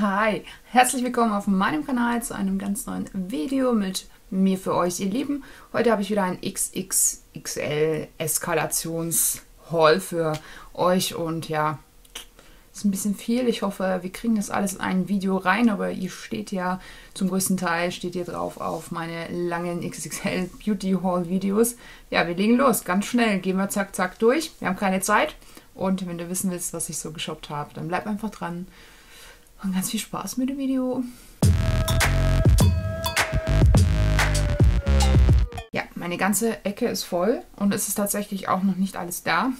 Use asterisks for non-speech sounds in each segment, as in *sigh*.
Hi, herzlich willkommen auf meinem Kanal zu einem ganz neuen Video mit mir für euch, ihr Lieben. Heute habe ich wieder ein XXXL Eskalations-Haul für euch und ja, ist ein bisschen viel. Ich hoffe, wir kriegen das alles in ein Video rein, aber ihr steht ja zum größten Teil, steht ihr drauf auf meine langen XXL Beauty Haul Videos. Ja, wir legen los, ganz schnell, gehen wir zack zack durch. Wir haben keine Zeit und wenn du wissen willst, was ich so geshoppt habe, dann bleib einfach dran und ganz viel Spaß mit dem Video. Ja, meine ganze Ecke ist voll und es ist tatsächlich auch noch nicht alles da.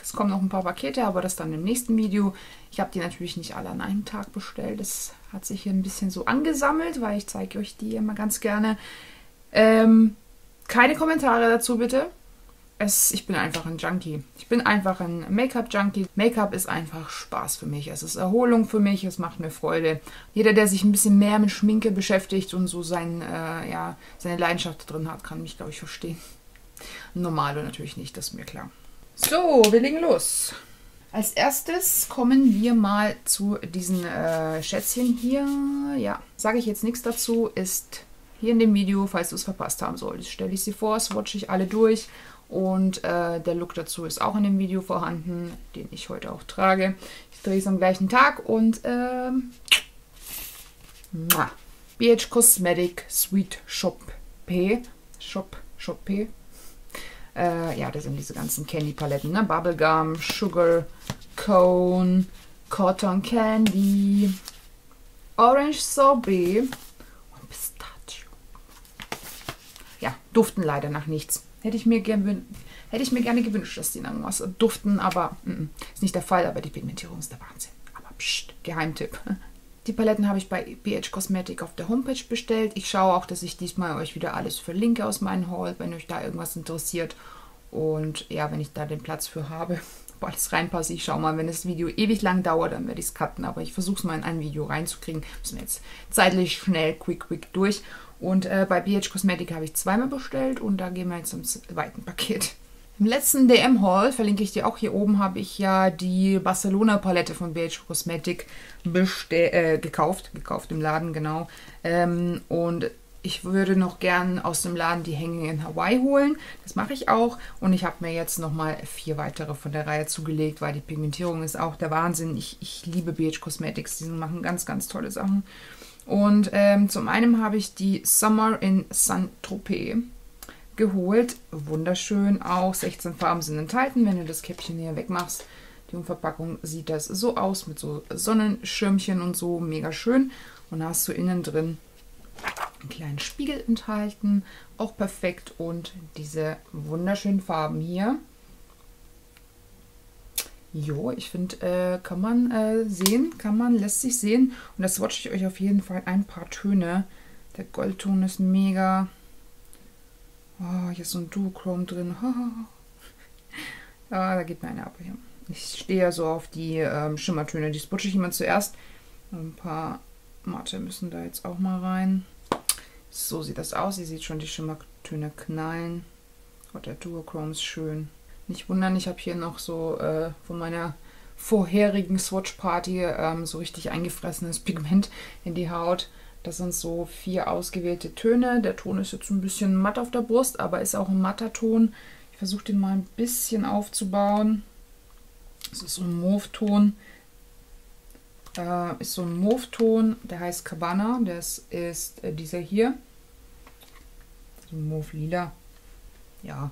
Es kommen noch ein paar Pakete, aber das dann im nächsten Video. Ich habe die natürlich nicht alle an einem Tag bestellt. Das hat sich hier ein bisschen so angesammelt, weil ich zeige euch die immer ganz gerne. Ähm, keine Kommentare dazu bitte es, ich bin einfach ein Junkie. Ich bin einfach ein Make-up-Junkie. Make-up ist einfach Spaß für mich. Es ist Erholung für mich. Es macht mir Freude. Jeder, der sich ein bisschen mehr mit Schminke beschäftigt und so sein, äh, ja, seine Leidenschaft drin hat, kann mich, glaube ich, verstehen. Normale natürlich nicht, das ist mir klar. So, wir legen los. Als erstes kommen wir mal zu diesen äh, Schätzchen hier. Ja, sage ich jetzt nichts dazu, ist hier in dem Video, falls du es verpasst haben solltest, stelle ich sie vor, swatche ich alle durch und äh, der Look dazu ist auch in dem Video vorhanden, den ich heute auch trage. Ich drehe es am gleichen Tag und ähm, BH Cosmetic Sweet Shop P. Shop, Shop P. Äh, ja, das sind diese ganzen Candy-Paletten, ne? Bubblegum, Sugar, Cone, Cotton Candy, Orange Sorbet und Pistachio. Ja, duften leider nach nichts. Hätte ich mir, gern, hätte ich mir gerne gewünscht, dass die dann was duften, aber mm, ist nicht der Fall. Aber die Pigmentierung ist der Wahnsinn. Aber pst, Geheimtipp. *laughs* Die Paletten habe ich bei BH Cosmetic auf der Homepage bestellt. Ich schaue auch, dass ich diesmal euch wieder alles verlinke aus meinem Haul, wenn euch da irgendwas interessiert. Und ja, wenn ich da den Platz für habe, *laughs* ob alles reinpasst. Ich schaue mal, wenn das Video ewig lang dauert, dann werde ich es cutten. Aber ich versuche es mal in ein Video reinzukriegen. Müssen wir jetzt zeitlich schnell, quick, quick durch. Und äh, bei BH Cosmetic habe ich zweimal bestellt und da gehen wir jetzt zum zweiten Paket. *laughs* Im letzten DM-Haul, verlinke ich dir auch hier oben, habe ich ja die Barcelona-Palette von BH Cosmetic äh, gekauft. Gekauft im Laden, genau. Ähm, und ich würde noch gern aus dem Laden die Hänge in Hawaii holen. Das mache ich auch. Und ich habe mir jetzt nochmal vier weitere von der Reihe zugelegt, weil die Pigmentierung ist auch der Wahnsinn. Ich, ich liebe BH Cosmetics. Die machen ganz, ganz tolle Sachen. Und ähm, zum einen habe ich die Summer in Saint-Tropez geholt. Wunderschön auch. 16 Farben sind enthalten. Wenn du das Käppchen hier wegmachst, die Umverpackung sieht das so aus mit so Sonnenschirmchen und so. Mega schön. Und da hast du innen drin einen kleinen Spiegel enthalten. Auch perfekt. Und diese wunderschönen Farben hier. Jo, ich finde, äh, kann man äh, sehen, kann man, lässt sich sehen. Und das swatche ich euch auf jeden Fall ein paar Töne. Der Goldton ist mega. Oh, hier ist so ein Duochrome drin. ja, *laughs* da geht mir eine ab hier. Ich stehe ja so auf die ähm, Schimmertöne. Die swatche ich immer zuerst. Ein paar Matte müssen da jetzt auch mal rein. So sieht das aus. Ihr seht schon die Schimmertöne knallen. Oh, der Duochrome ist schön. Nicht wundern, ich habe hier noch so äh, von meiner vorherigen Swatch-Party ähm, so richtig eingefressenes Pigment in die Haut. Das sind so vier ausgewählte Töne. Der Ton ist jetzt ein bisschen matt auf der Brust, aber ist auch ein matter Ton. Ich versuche den mal ein bisschen aufzubauen. Das ist so ein Mauve-Ton. Äh, ist so ein Mauve-Ton, der heißt Cabana. Das ist äh, dieser hier. So Mauve-Lila. Ja,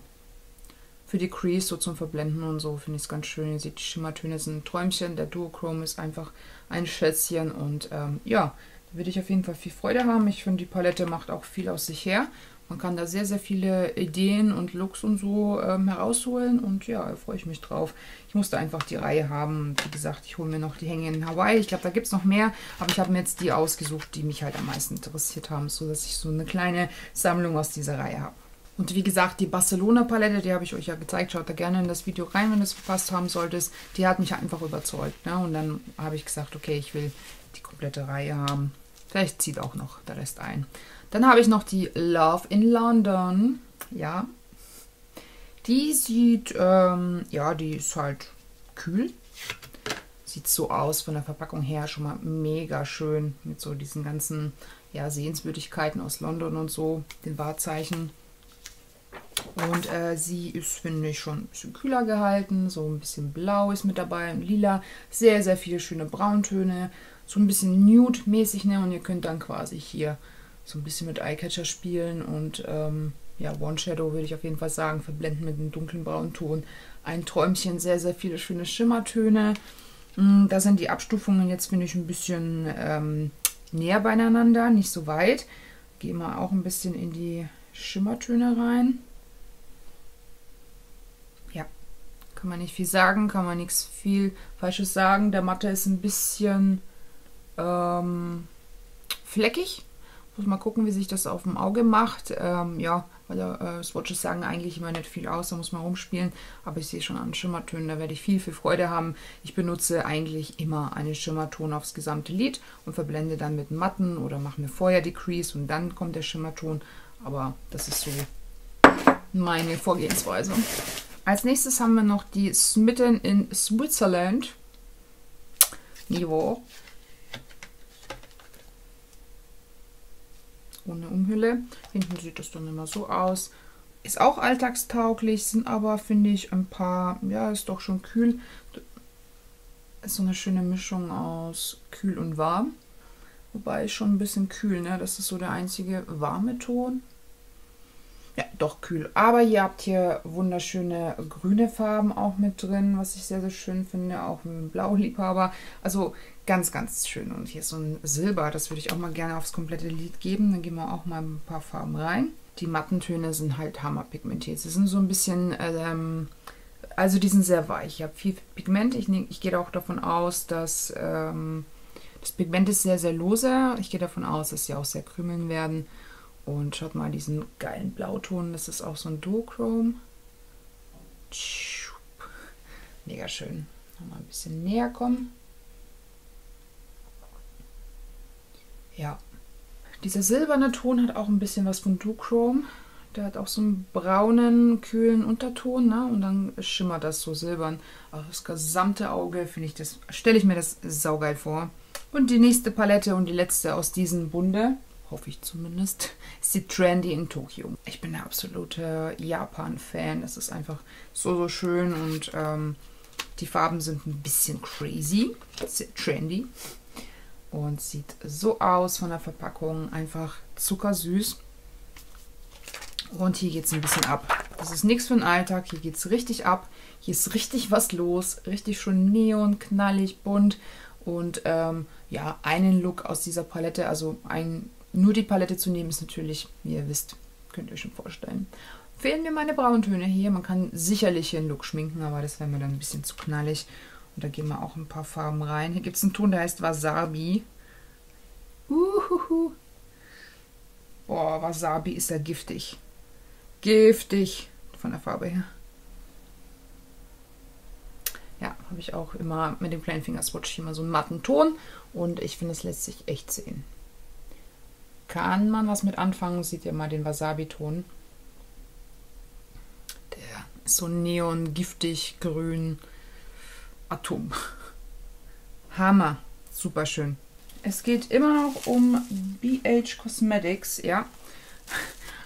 für die Crease so zum Verblenden und so finde ich es ganz schön. Ihr seht, die Schimmertöne sind ein Träumchen. Der Duochrome ist einfach ein Schätzchen. Und ähm, ja, da würde ich auf jeden Fall viel Freude haben. Ich finde, die Palette macht auch viel aus sich her. Man kann da sehr, sehr viele Ideen und Looks und so ähm, herausholen. Und ja, da freue ich mich drauf. Ich musste einfach die Reihe haben. Wie gesagt, ich hole mir noch die Hänge in Hawaii. Ich glaube, da gibt es noch mehr. Aber ich habe mir jetzt die ausgesucht, die mich halt am meisten interessiert haben. So dass ich so eine kleine Sammlung aus dieser Reihe habe. Und wie gesagt, die Barcelona-Palette, die habe ich euch ja gezeigt. Schaut da gerne in das Video rein, wenn du es verpasst haben solltest. Die hat mich einfach überzeugt. Ne? Und dann habe ich gesagt, okay, ich will die komplette Reihe haben. Vielleicht zieht auch noch der Rest ein. Dann habe ich noch die Love in London. Ja. Die sieht, ähm, ja, die ist halt kühl. Sieht so aus von der Verpackung her schon mal mega schön mit so diesen ganzen ja, Sehenswürdigkeiten aus London und so, den Wahrzeichen. Und äh, sie ist, finde ich, schon ein bisschen kühler gehalten. So ein bisschen blau ist mit dabei, und lila. Sehr, sehr viele schöne Brauntöne. So ein bisschen nude-mäßig. Ne? Und ihr könnt dann quasi hier so ein bisschen mit Eyecatcher spielen. Und ähm, ja, One Shadow würde ich auf jeden Fall sagen. Verblenden mit einem dunklen Braunton. Ein Träumchen, sehr, sehr viele schöne Schimmertöne. Mm, da sind die Abstufungen jetzt, finde ich, ein bisschen ähm, näher beieinander. Nicht so weit. Gehen wir auch ein bisschen in die Schimmertöne rein. Kann man nicht viel sagen, kann man nichts viel Falsches sagen. Der Matte ist ein bisschen ähm, fleckig. Muss mal gucken, wie sich das auf dem Auge macht. Ähm, ja, weil äh, Swatches sagen eigentlich immer nicht viel aus, da muss man rumspielen. Aber ich sehe schon an Schimmertönen, da werde ich viel, viel Freude haben. Ich benutze eigentlich immer einen Schimmerton aufs gesamte Lid und verblende dann mit Matten oder mache mir vorher die Crease und dann kommt der Schimmerton. Aber das ist so meine Vorgehensweise. Als nächstes haben wir noch die Smitten in Switzerland. Niveau. Ohne Umhülle. Hinten sieht das dann immer so aus. Ist auch alltagstauglich, sind aber, finde ich, ein paar, ja, ist doch schon kühl. Ist so eine schöne Mischung aus kühl und warm. Wobei schon ein bisschen kühl, ne? Das ist so der einzige warme Ton. Ja, doch kühl. Aber ihr habt hier wunderschöne grüne Farben auch mit drin, was ich sehr, sehr schön finde. Auch ein Blauliebhaber. Also ganz, ganz schön. Und hier ist so ein Silber. Das würde ich auch mal gerne aufs komplette Lied geben. Dann gehen wir auch mal ein paar Farben rein. Die Mattentöne sind halt hammerpigmentiert. Sie sind so ein bisschen... Ähm, also die sind sehr weich. Ich habe viel Pigment. Ich, ne, ich gehe auch davon aus, dass... Ähm, das Pigment ist sehr, sehr lose. Ich gehe davon aus, dass sie auch sehr krümeln werden. Und schaut mal diesen geilen Blauton. Das ist auch so ein Duochrome. Mega schön. Nochmal ein bisschen näher kommen. Ja. Dieser silberne Ton hat auch ein bisschen was von Duochrome. Der hat auch so einen braunen, kühlen Unterton, ne? Und dann schimmert das so silbern. Auch das gesamte Auge finde ich das, stelle ich mir das saugeil vor. Und die nächste Palette und die letzte aus diesem Bunde hoffe ich zumindest, *laughs* ist die Trendy in Tokio. Ich bin der absolute Japan-Fan. Es ist einfach so, so schön und ähm, die Farben sind ein bisschen crazy, sehr trendy und sieht so aus von der Verpackung. Einfach zuckersüß. Und hier geht es ein bisschen ab. Das ist nichts für den Alltag. Hier geht es richtig ab. Hier ist richtig was los. Richtig schön neon, knallig, bunt. Und ähm, ja, einen Look aus dieser Palette, also ein nur die Palette zu nehmen ist natürlich, wie ihr wisst, könnt ihr euch schon vorstellen. Fehlen mir meine Brauntöne hier. Man kann sicherlich hier einen Look schminken, aber das wäre mir dann ein bisschen zu knallig. Und da gehen wir auch ein paar Farben rein. Hier gibt es einen Ton, der heißt Wasabi. Uhuhu. Boah, Wasabi ist ja giftig. Giftig von der Farbe her. Ja, habe ich auch immer mit dem kleinen Fingerswatch immer so einen matten Ton. Und ich finde, es lässt sich echt sehen kann man was mit anfangen. Seht ihr mal den Wasabi-Ton. Der ist so neon, giftig, grün. Atom. *laughs* Hammer. Super schön. Es geht immer noch um BH Cosmetics, ja.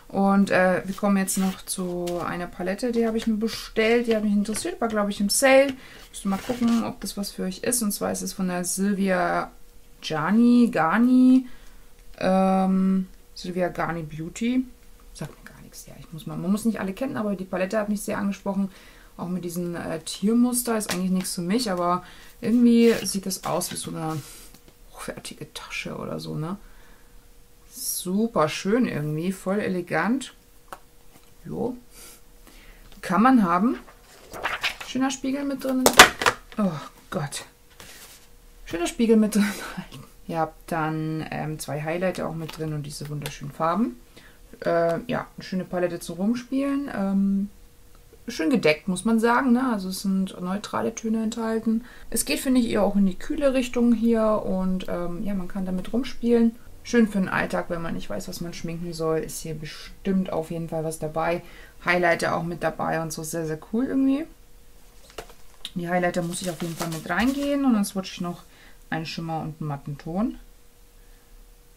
Und äh, wir kommen jetzt noch zu einer Palette, die habe ich mir bestellt. Die hat mich interessiert, war glaube ich im Sale. Müsst mal gucken, ob das was für euch ist. Und zwar ist es von der Silvia Gianni, Garni ähm, Sylvia Garni Beauty. Sagt mir gar nichts. Ja, ich muss mal, man muss nicht alle kennen, aber die Palette hat mich sehr angesprochen. Auch mit diesem äh, Tiermuster ist eigentlich nichts für mich, aber irgendwie sieht das aus wie so eine hochwertige Tasche oder so, ne? Super schön irgendwie, voll elegant. Jo. Kann man haben. Schöner Spiegel mit drin. Oh Gott. Schöner Spiegel mit drin. *laughs* Ihr habt dann ähm, zwei Highlighter auch mit drin und diese wunderschönen Farben. Äh, ja, eine schöne Palette zum Rumspielen. Ähm, schön gedeckt, muss man sagen. Ne? Also es sind neutrale Töne enthalten. Es geht, finde ich, eher auch in die kühle Richtung hier und ähm, ja, man kann damit rumspielen. Schön für den Alltag, wenn man nicht weiß, was man schminken soll, ist hier bestimmt auf jeden Fall was dabei. Highlighter auch mit dabei und so sehr, sehr cool irgendwie. Die Highlighter muss ich auf jeden Fall mit reingehen und dann swatche ich noch einen Schimmer und einen matten Ton.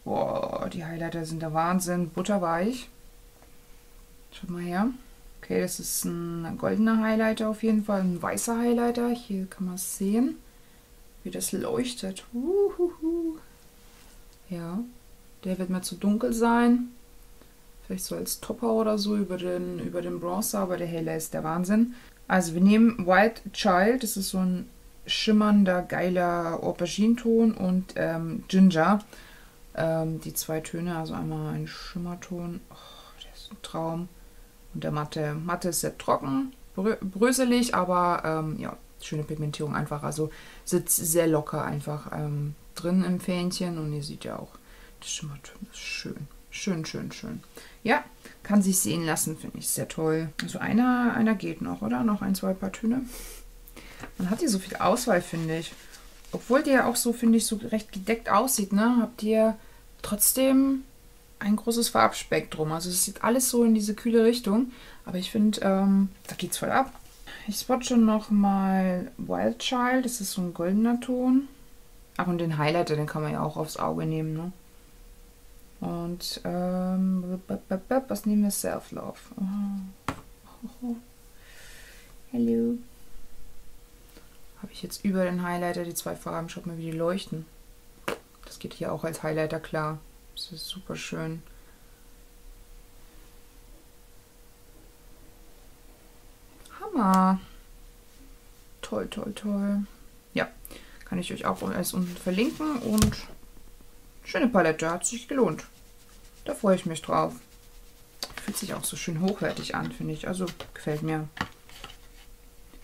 Boah, die Highlighter sind der Wahnsinn. Butterweich. Schaut mal her. Okay, das ist ein goldener Highlighter auf jeden Fall. Ein weißer Highlighter. Hier kann man es sehen, wie das leuchtet. Uhuhu. Ja, der wird mir zu dunkel sein. Vielleicht so als Topper oder so über den, über den Bronzer, aber der helle ist der Wahnsinn. Also wir nehmen White Child, das ist so ein schimmernder, geiler Aubergine-Ton und ähm, Ginger. Ähm, die zwei Töne, also einmal ein Schimmerton. Oh, der ist ein Traum. Und der matte. Matte ist sehr trocken, brö bröselig, aber ähm, ja, schöne Pigmentierung einfach. Also sitzt sehr locker einfach ähm, drin im Fähnchen. Und ihr seht ja auch, das Schimmerton ist schön. Schön, schön, schön. Ja, kann sich sehen lassen, finde ich sehr toll. Also einer, einer geht noch, oder? Noch ein, zwei paar Töne. Man hat hier so viel Auswahl, finde ich. Obwohl der auch so, finde ich, so recht gedeckt aussieht, ne? Habt ihr trotzdem ein großes Farbspektrum. Also es sieht alles so in diese kühle Richtung. Aber ich finde, ähm, da geht's voll ab. Ich swatche noch mal Wild Child. Das ist so ein goldener Ton. Ach, und den Highlighter, den kann man ja auch aufs Auge nehmen, ne? Und ähm, was nehmen wir? Self-Love. Oh. Hallo. Habe ich jetzt über den Highlighter die zwei Farben. Schaut mal, wie die leuchten. Das geht hier auch als Highlighter klar. Das ist super schön. Hammer. Toll, toll, toll. Ja, kann ich euch auch alles unten verlinken. Und schöne Palette, hat sich gelohnt. Da freue ich mich drauf. Fühlt sich auch so schön hochwertig an, finde ich. Also gefällt mir.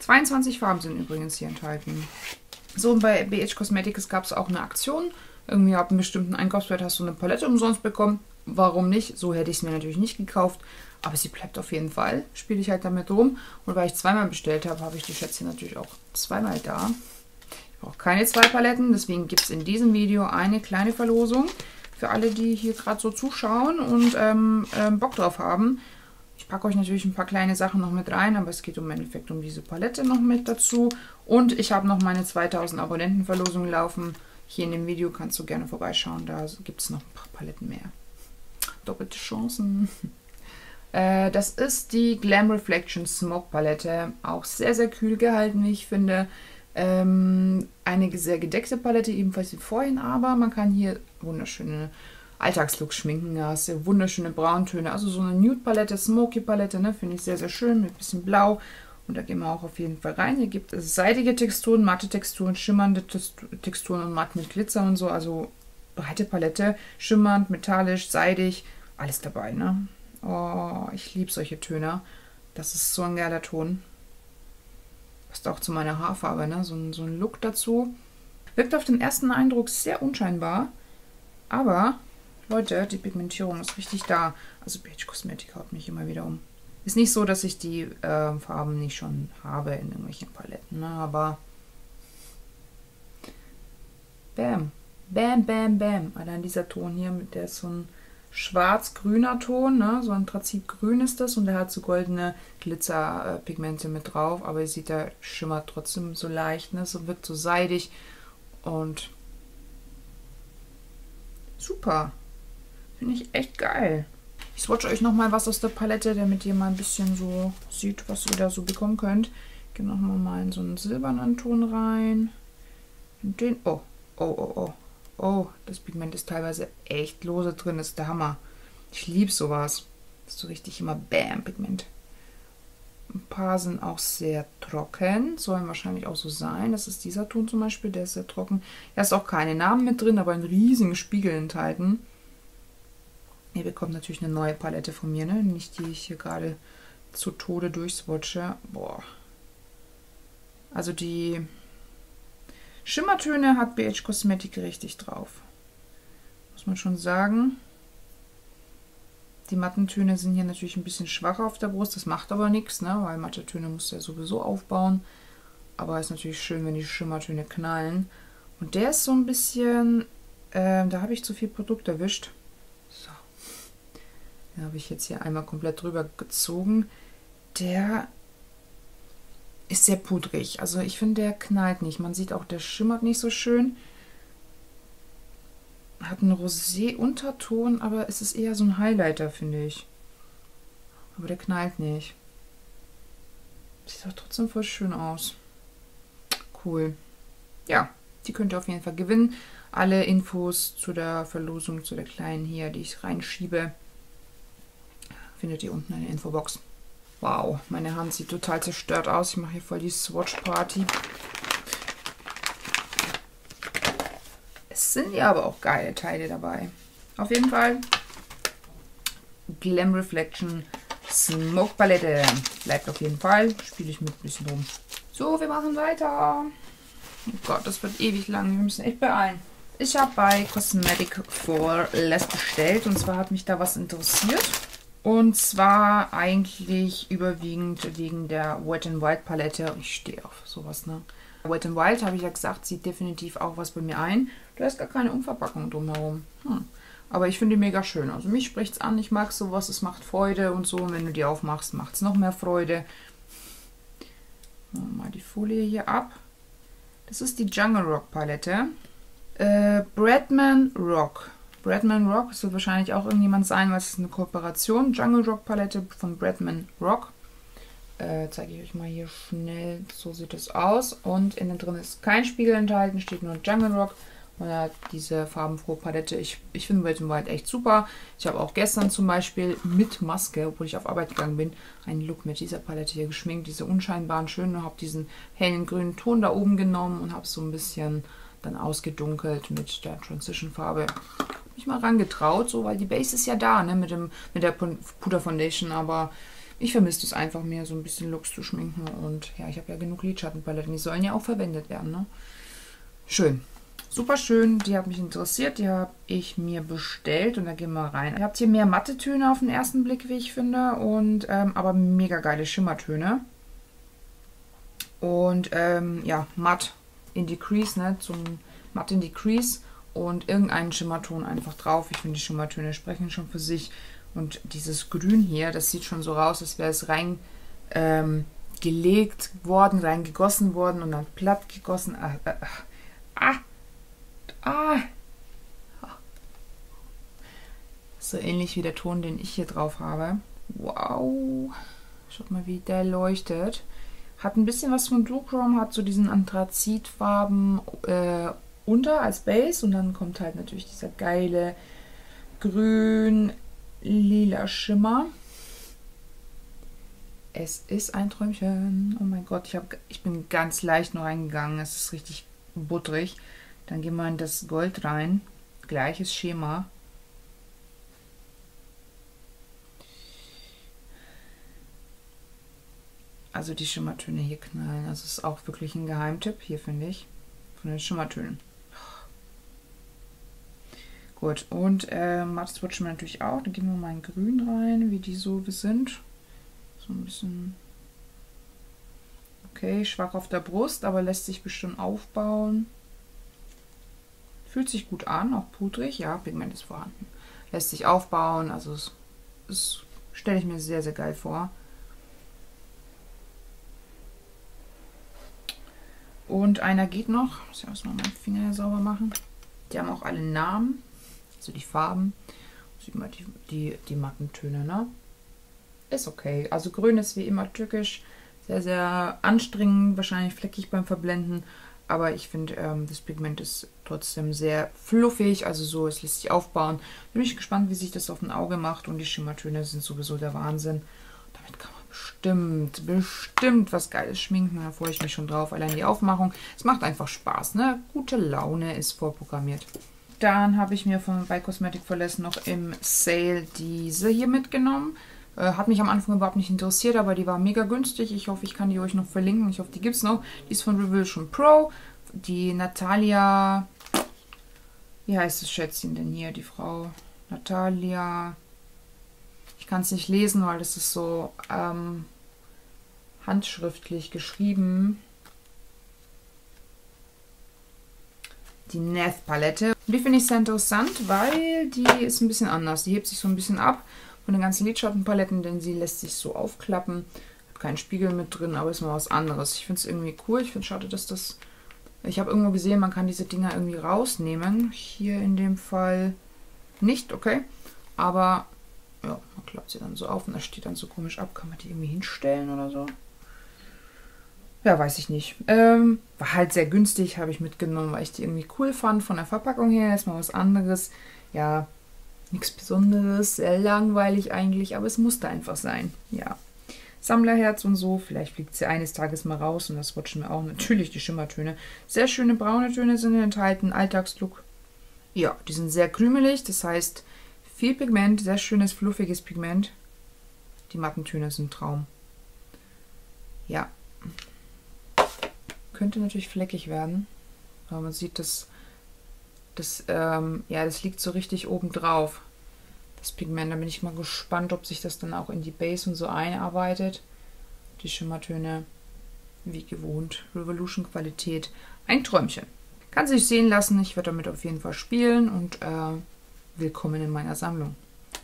22 Farben sind übrigens hier enthalten. So, und bei BH Cosmetics gab es auch eine Aktion. Irgendwie ab einem bestimmten Einkaufswert hast du eine Palette umsonst bekommen. Warum nicht? So hätte ich es mir natürlich nicht gekauft. Aber sie bleibt auf jeden Fall. Spiele ich halt damit rum. Und weil ich zweimal bestellt habe, habe ich die Schätzchen natürlich auch zweimal da. Ich brauche keine zwei Paletten. Deswegen gibt es in diesem Video eine kleine Verlosung. Für alle, die hier gerade so zuschauen und ähm, ähm, Bock drauf haben. Packe euch natürlich ein paar kleine Sachen noch mit rein, aber es geht im Endeffekt um diese Palette noch mit dazu. Und ich habe noch meine 2000 Abonnentenverlosung laufen. Hier in dem Video kannst du gerne vorbeischauen, da gibt es noch ein paar Paletten mehr. Doppelte Chancen. *laughs* Äh, das ist die Glam Reflection Smoke Palette. Auch sehr, sehr kühl gehalten, wie ich finde. Ähm, eine sehr gedeckte Palette, ebenfalls wie vorhin, aber man kann hier wunderschöne Alltagslook schminken. Ja, sehr wunderschöne Brauntöne. Also so eine Nude-Palette, Smoky-Palette, ne, finde ich sehr, sehr schön mit ein bisschen Blau. Und da gehen wir auch auf jeden Fall rein. Hier gibt es seidige Texturen, matte Texturen, schimmernde Texturen und matt mit Glitzer und so. Also breite Palette, schimmernd, metallisch, seidig, alles dabei, ne? Oh, ich liebe solche Töne. Das ist so ein geiler Ton. Passt auch zu meiner Haarfarbe, ne? So ein, so ein Look dazu. Wirkt auf den ersten Eindruck sehr unscheinbar. Aber, Leute, die Pigmentierung ist richtig da. Also Beige Cosmetic haut mich immer wieder um. Ist nicht so, dass ich die äh, Farben nicht schon habe in irgendwelchen Paletten, ne? aber Bam. Bam, bam, bam. Allein dieser Ton hier, der ist so ein schwarz-grüner Ton, ne? so ein Trazitgrün ist das und der hat so goldene Glitzerpigmente mit drauf, aber ihr seht, der schimmert trotzdem so leicht, ne? so wirkt so seidig und super. Finde ich echt geil. Ich swatche euch nochmal was aus der Palette, damit ihr mal ein bisschen so seht, was ihr da so bekommen könnt. Ich gehe nochmal mal in so einen silbernen Ton rein. Und den, oh, oh, oh, oh. Oh, das Pigment ist teilweise echt lose drin. Das ist der Hammer. Ich liebe sowas. Das ist so richtig immer Bam-Pigment. Ein paar sind auch sehr trocken. Sollen wahrscheinlich auch so sein. Das ist dieser Ton zum Beispiel. Der ist sehr trocken. Da ist auch keine Namen mit drin, aber ein riesigen Spiegel enthalten. Ihr bekommt natürlich eine neue Palette von mir, ne? Nicht die ich hier gerade zu Tode durchswatche. Boah. Also die Schimmertöne hat BH Cosmetic richtig drauf. Muss man schon sagen. Die matten Töne sind hier natürlich ein bisschen schwacher auf der Brust. Das macht aber nichts, ne? weil matte Töne musst du ja sowieso aufbauen. Aber ist natürlich schön, wenn die Schimmertöne knallen. Und der ist so ein bisschen... Äh, da habe ich zu viel Produkt erwischt. Den habe ich jetzt hier einmal komplett drüber gezogen. Der ist sehr pudrig. Also ich finde, der knallt nicht. Man sieht auch, der schimmert nicht so schön. Hat einen Rosé-Unterton, aber es ist eher so ein Highlighter, finde ich. Aber der knallt nicht. Sieht auch trotzdem voll schön aus. Cool. Ja, die könnt ihr auf jeden Fall gewinnen. Alle Infos zu der Verlosung, zu der kleinen hier, die ich reinschiebe, findet ihr unten in der Infobox. Wow, meine Hand sieht total zerstört aus. Ich mache hier voll die Swatch-Party. Es sind ja aber auch geile Teile dabei. Auf jeden Fall Glam Reflection Smoke Palette. Bleibt auf jeden Fall. Spiele ich mit ein bisschen rum. So, wir machen weiter. Oh Gott, das wird ewig lang. Wir müssen echt beeilen. Ich habe bei Cosmetic for Less bestellt. Und zwar hat mich da was interessiert. Und zwar eigentlich überwiegend wegen der Wet n Wild Palette. Ich stehe auf sowas, ne? Wet n Wild, habe ich ja gesagt, sieht definitiv auch was bei mir ein. Da ist gar keine Umverpackung drumherum. Hm. Aber ich finde die mega schön. Also mich spricht es an. Ich mag sowas. Es macht Freude und so. Und wenn du die aufmachst, macht es noch mehr Freude. Mal die Folie hier ab. Das ist die Jungle Rock Palette. Äh, Bradman Rock. Bradman Rock, das wird wahrscheinlich auch irgendjemand sein, weil es ist eine Kooperation. Jungle Rock Palette von Bradman Rock. Äh, zeige ich euch mal hier schnell. So sieht es aus. Und innen drin ist kein Spiegel enthalten, steht nur Jungle Rock. Oder diese farbenfrohe Palette. Ich, ich finde Wet n echt super. Ich habe auch gestern zum Beispiel mit Maske, obwohl ich auf Arbeit gegangen bin, einen Look mit dieser Palette hier geschminkt. Diese unscheinbaren schönen. Habe diesen hellen grünen Ton da oben genommen und habe so ein bisschen dann ausgedunkelt mit der Transition Mich mal rangetraut, so, weil die Base ist ja da, ne, mit, dem, mit der Puder Foundation, aber ich vermisse es einfach mehr, so ein bisschen Looks zu schminken und ja, ich habe ja genug Lidschattenpaletten, die sollen ja auch verwendet werden, ne. Schön. Super schön, die hat mich interessiert, die habe ich mir bestellt und da gehen wir rein. Ihr habt hier mehr matte Töne auf den ersten Blick, wie ich finde, und ähm, aber mega geile Schimmertöne. Und ähm, ja, matt in die Crease, ne, zum matt in die Crease und irgendeinen Schimmerton einfach drauf. Ich finde, die Schimmertöne sprechen schon für sich. Und dieses Grün hier, das sieht schon so raus, als wäre es rein ähm, worden, reingegossen worden und dann platt gegossen. Ah, ah, ah, Ah. So ähnlich wie der Ton, den ich hier drauf habe. Wow. Schaut mal, wie der leuchtet. Hat ein bisschen was von Duochrome, hat so diesen Anthrazitfarben äh, unter als Base und dann kommt halt natürlich dieser geile grün-lila Schimmer. Es ist ein Träumchen. Oh mein Gott, ich, hab, ich bin ganz leicht nur reingegangen. Es ist richtig butterig. Dann gehen wir in das Gold rein. Gleiches Schema. Also die Schimmertöne hier knallen. Also ist auch wirklich ein Geheimtipp hier, finde ich. Von den Schimmertönen. Gut, und äh, matt swatchen wir natürlich auch. Dann geben wir mal ein Grün rein, wie die so sind. So ein bisschen. Okay, schwach auf der Brust, aber lässt sich bestimmt aufbauen. Fühlt sich gut an, auch pudrig. Ja, Pigment ist vorhanden. Lässt sich aufbauen, also es, es stelle ich mir sehr, sehr geil vor. Und einer geht noch. Muss ich erstmal meinen Finger sauber machen. Die haben auch alle Namen, also die Farben. Sieht man die, die, die matten Töne, ne? Ist okay. Also grün ist wie immer türkisch. Sehr, sehr anstrengend, wahrscheinlich fleckig beim Verblenden. Aber ich finde, ähm, das Pigment ist trotzdem sehr fluffig, also so, es lässt sich aufbauen. Bin ich gespannt, wie sich das auf dem Auge macht und die Schimmertöne sind sowieso der Wahnsinn. Damit kann man bestimmt, bestimmt was Geiles schminken. Da freue ich mich schon drauf. Allein die Aufmachung, es macht einfach Spaß, ne? Gute Laune ist vorprogrammiert. Dann habe ich mir von bei Cosmetic Verlassen noch im Sale diese hier mitgenommen. Äh, hat mich am Anfang überhaupt nicht interessiert, aber die war mega günstig. Ich hoffe, ich kann die euch noch verlinken. Ich hoffe, die gibt es noch. Die ist von Revolution Pro. Die Natalia... Wie heißt das Schätzchen denn hier, die Frau? Natalia... Ich kann es nicht lesen, weil das ist so ähm, handschriftlich geschrieben. Die Nath Palette. Die finde ich sehr interessant, weil die ist ein bisschen anders. Die hebt sich so ein bisschen ab von den ganzen Lidschattenpaletten, denn sie lässt sich so aufklappen. Hat kein Spiegel mit drin, aber ist mal was anderes. Ich finde es irgendwie cool. Ich finde es schade, dass das... Ich habe irgendwo gesehen, man kann diese Dinger irgendwie rausnehmen. Hier in dem Fall nicht, okay. Aber ja, man klappt sie dann so auf und das steht dann so komisch ab. Kann man die irgendwie hinstellen oder so? Ja, weiß ich nicht. Ähm, war halt sehr günstig, habe ich mitgenommen, weil ich die irgendwie cool fand. Von der Verpackung her ist mal was anderes. Ja, nichts Besonderes, sehr langweilig eigentlich, aber es musste einfach sein. Ja. Sammlerherz und so. Vielleicht fliegt sie eines Tages mal raus und das watchen wir auch. Natürlich die Schimmertöne. Sehr schöne braune Töne sind enthalten. Alltagslook. Ja, die sind sehr krümelig, das heißt viel Pigment, sehr schönes, fluffiges Pigment. Die Mattentöne sind Traum. Ja. Könnte natürlich fleckig werden. Aber man sieht, dass das, ähm, ja, das liegt so richtig oben drauf. Das Pigment, da bin ich mal gespannt, ob sich das dann auch in die Base und so einarbeitet. Die Schimmertöne, wie gewohnt, Revolution Qualität. Ein Träumchen. Kann sich sehen lassen. Ich werde damit auf jeden Fall spielen und äh, willkommen in meiner Sammlung.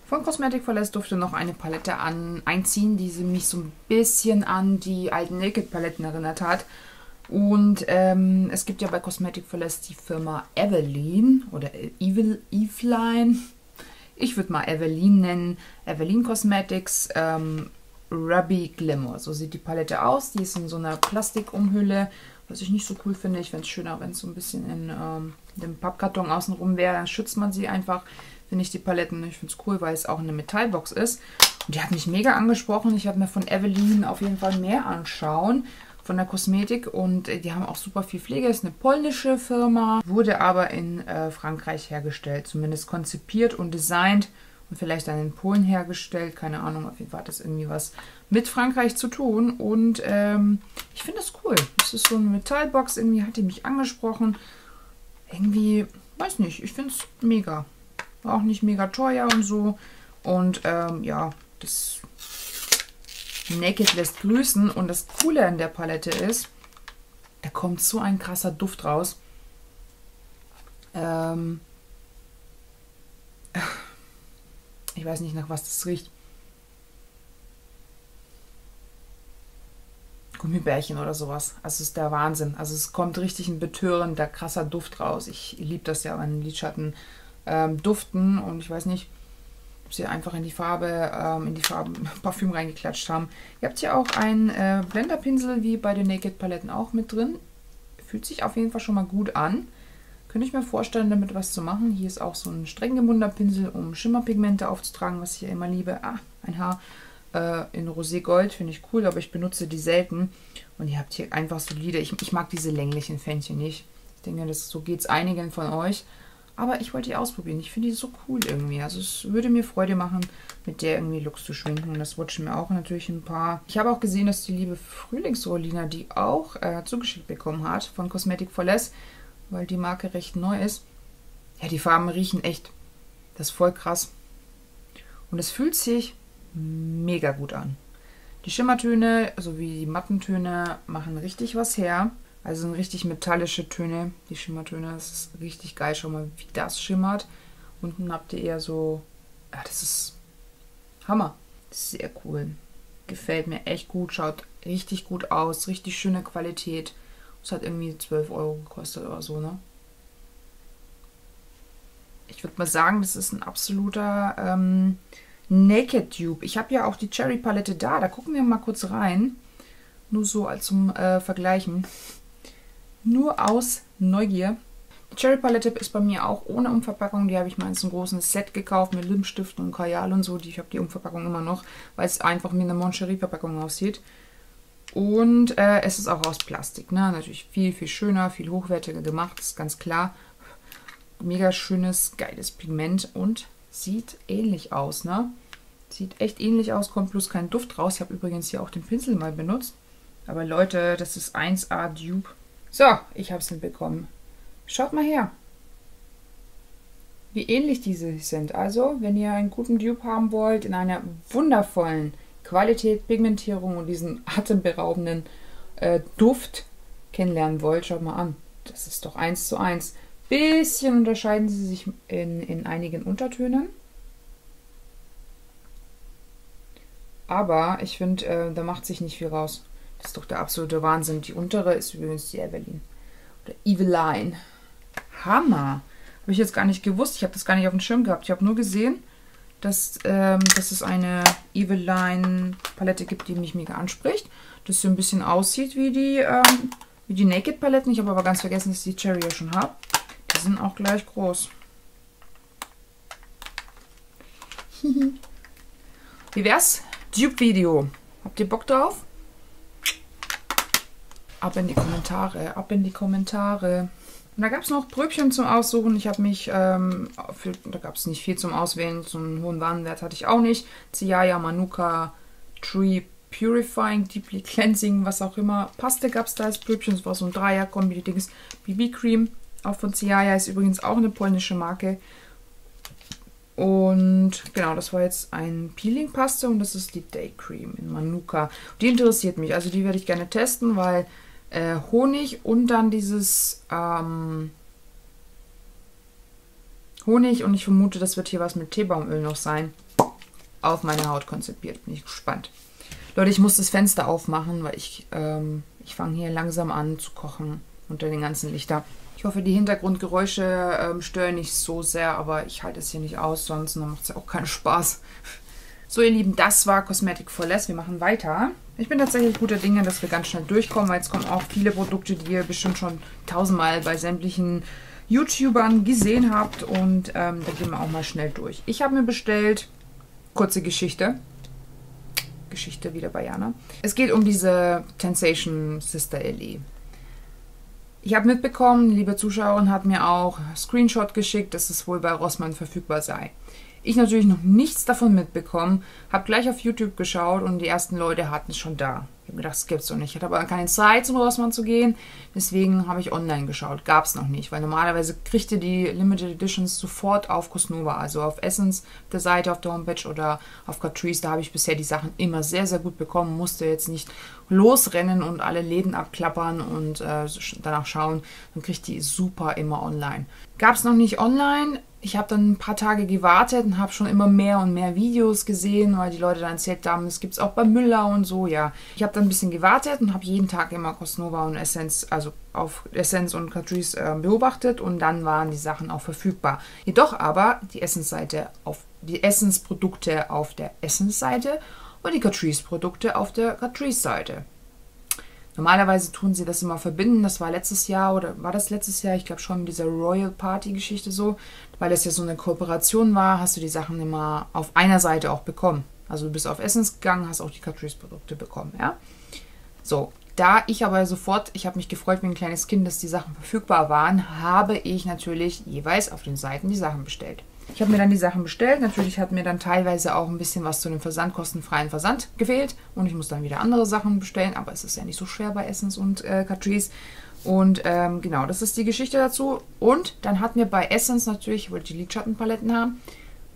Von Cosmetic Verlässt durfte noch eine Palette an, einziehen, die mich so ein bisschen an die alten Naked Paletten erinnert hat. Und ähm, es gibt ja bei Cosmetic Verlässt die Firma Evelyn oder Evil Eveline. Ich würde mal Evelyn nennen. Evelyn Cosmetics ähm, Ruby Glimmer. So sieht die Palette aus. Die ist in so einer Plastikumhülle was ich nicht so cool finde. Ich fände es schöner, wenn es so ein bisschen in ähm, dem Pappkarton außenrum wäre. Dann schützt man sie einfach. Finde ich die Paletten. Ich finde es cool, weil es auch eine Metallbox ist. Und die hat mich mega angesprochen. Ich habe mir von Evelyn auf jeden Fall mehr anschauen von der Kosmetik und äh, die haben auch super viel Pflege. Ist eine polnische Firma, wurde aber in äh, Frankreich hergestellt, zumindest konzipiert und designt und vielleicht dann in Polen hergestellt. Keine Ahnung, auf jeden Fall hat das irgendwie was mit Frankreich zu tun. Und ähm, ich finde das cool. Das ist so eine Metallbox, irgendwie hat die mich angesprochen. Irgendwie, weiß nicht, ich finde es mega. War auch nicht mega teuer und so. Und ähm, ja, das Naked lässt grüßen. Und das Coole an der Palette ist, da kommt so ein krasser Duft raus. Ähm, ich weiß nicht, nach was das riecht. Gummibärchen oder sowas. Also es ist der Wahnsinn. Also es kommt richtig ein betörender, krasser Duft raus. Ich liebe das ja, wenn Lidschatten ähm, duften und ich weiß nicht, sie einfach in die Farbe, ähm, in die Farben Parfüm reingeklatscht haben. Ihr habt hier auch einen äh, Blenderpinsel, wie bei den Naked Paletten auch mit drin. Fühlt sich auf jeden Fall schon mal gut an. Könnte ich mir vorstellen, damit was zu machen. Hier ist auch so ein streng gebundener Pinsel, um Schimmerpigmente aufzutragen, was ich ja immer liebe. Ah, ein Haar äh, in Rosé Gold, finde ich cool, aber ich benutze die selten. Und ihr habt hier einfach solide, ich, ich mag diese länglichen Fähnchen nicht. Ich denke, das, so geht es einigen von euch. Aber ich wollte die ausprobieren. Ich finde die so cool irgendwie. Also es würde mir Freude machen, mit der irgendwie Looks zu schminken. Und das watchen mir auch natürlich ein paar. Ich habe auch gesehen, dass die liebe Frühlingsrolina die auch äh, zugeschickt bekommen hat von Cosmetic for Less, weil die Marke recht neu ist. Ja, die Farben riechen echt. Das ist voll krass. Und es fühlt sich mega gut an. Die Schimmertöne sowie die Mattentöne machen richtig was her. Also sind richtig metallische Töne, die Schimmertöne. Das ist richtig geil. Schau mal, wie das schimmert. Unten habt ihr eher so. Ja, das ist Hammer. Sehr cool. Gefällt mir echt gut. Schaut richtig gut aus. Richtig schöne Qualität. Es hat irgendwie 12 Euro gekostet oder so, ne? Ich würde mal sagen, das ist ein absoluter ähm, Naked Dupe. Ich habe ja auch die Cherry Palette da. Da gucken wir mal kurz rein. Nur so als zum äh, Vergleichen. Nur aus Neugier. Die Cherry Palette ist bei mir auch ohne Umverpackung. Die habe ich mal in so einem großen Set gekauft mit Lippenstiften und Kajal und so. Ich habe die Umverpackung immer noch, weil es einfach wie eine Moncherie-Verpackung aussieht. Und äh, es ist auch aus Plastik. Ne? Natürlich viel, viel schöner, viel hochwertiger gemacht, ist ganz klar. Mega schönes, geiles Pigment und Sieht ähnlich aus, ne? Sieht echt ähnlich aus, kommt bloß kein Duft raus. Ich habe übrigens hier auch den Pinsel mal benutzt. Aber Leute, das ist 1A Dupe. So, ich habe es hinbekommen. Schaut mal her. Wie ähnlich diese sind. Also, wenn ihr einen guten Dupe haben wollt, in einer wundervollen Qualität, Pigmentierung und diesen atemberaubenden äh, Duft kennenlernen wollt, schaut mal an. Das ist doch eins zu eins. Bisschen unterscheiden sie sich in, in einigen Untertönen. Aber ich finde, äh, da macht sich nicht viel raus. Das ist doch der absolute Wahnsinn. Die untere ist übrigens die Evelyn. Oder Eveline. Hammer. Habe ich jetzt gar nicht gewusst. Ich habe das gar nicht auf dem Schirm gehabt. Ich habe nur gesehen, dass, ähm, dass es eine Eveline Palette gibt, die mich mega anspricht. Das so ein bisschen aussieht wie die, ähm, wie die Naked Paletten. Ich habe aber ganz vergessen, dass ich die Cherry ja schon habe. Die sind auch gleich groß. *laughs* wie wär's? Dupe-Video. Habt ihr Bock drauf? Ab in die Kommentare, ab in die Kommentare. Und da gab es noch Bröbchen zum Aussuchen. Ich habe mich, ähm, für, da gab es nicht viel zum Auswählen. So einen hohen Warenwert hatte ich auch nicht. Ziaya, Manuka, Tree Purifying, Deeply Cleansing, was auch immer. Paste gab es da als Bröbchen. Das war so ein Dreier-Kombi-Dings. BB Cream, auch von Ziaya, ist übrigens auch eine polnische Marke. Und genau, das war jetzt ein Peeling-Paste und das ist die Day Cream in Manuka. Die interessiert mich, also die werde ich gerne testen, weil äh, Honig und dann dieses ähm, Honig und ich vermute, das wird hier was mit Teebaumöl noch sein, auf meine Haut konzipiert. Bin ich gespannt. Leute, ich muss das Fenster aufmachen, weil ich, ähm, ich fange hier langsam an zu kochen unter den ganzen Lichtern. Ich hoffe, die Hintergrundgeräusche ähm, stören nicht so sehr, aber ich halte es hier nicht aus, sonst macht es ja auch keinen Spaß. So, ihr Lieben, das war Cosmetic for Less. Wir machen weiter. Ich bin tatsächlich guter Dinge, dass wir ganz schnell durchkommen, weil es kommen auch viele Produkte, die ihr bestimmt schon tausendmal bei sämtlichen YouTubern gesehen habt. Und ähm, da gehen wir auch mal schnell durch. Ich habe mir bestellt, kurze Geschichte. Geschichte wieder bei Jana. Es geht um diese Sensation Sister Ellie. Ich habe mitbekommen, liebe Zuschauerin hat mir auch Screenshot geschickt, dass es wohl bei Rossmann verfügbar sei. Ich natürlich noch nichts davon mitbekommen, habe gleich auf YouTube geschaut und die ersten Leute hatten es schon da. Ich habe gedacht, das gibt's doch nicht. Ich hatte aber keine Zeit, zum Rossmann zu gehen, deswegen habe ich online geschaut. Gab es noch nicht, weil normalerweise kriegt ihr die Limited Editions sofort auf Cosnova, also auf Essence der Seite, auf der Homepage oder auf Catrice. Da habe ich bisher die Sachen immer sehr, sehr gut bekommen, musste jetzt nicht losrennen und alle Läden abklappern und äh, danach schauen. Dann kriegt die super immer online. Gab es noch nicht online, ich habe dann ein paar Tage gewartet und habe schon immer mehr und mehr Videos gesehen, weil die Leute dann erzählt haben, es gibt es auch bei Müller und so, ja. Ich habe dann ein bisschen gewartet und habe jeden Tag immer Cosnova und Essence, also auf Essence und Catrice äh, beobachtet und dann waren die Sachen auch verfügbar. Jedoch aber die Essence-Seite auf die Essence-Produkte auf der Essence-Seite und die Catrice-Produkte auf der Catrice-Seite. Normalerweise tun sie das immer verbinden. Das war letztes Jahr oder war das letztes Jahr? Ich glaube schon mit dieser Royal Party Geschichte so. Weil es ja so eine Kooperation war, hast du die Sachen immer auf einer Seite auch bekommen. Also du bist auf Essence gegangen, hast auch die Catrice-Produkte bekommen, ja. So, da ich aber sofort, ich habe mich gefreut wie ein kleines Kind, dass die Sachen verfügbar waren, habe ich natürlich jeweils auf den Seiten die Sachen bestellt. Ich habe mir dann die Sachen bestellt. Natürlich hat mir dann teilweise auch ein bisschen was zu dem versandkostenfreien Versand gefehlt. Und ich muss dann wieder andere Sachen bestellen. Aber es ist ja nicht so schwer bei Essence und äh, Catrice. Und ähm, genau, das ist die Geschichte dazu. Und dann hat mir bei Essence natürlich, ich wollte die Lidschattenpaletten haben,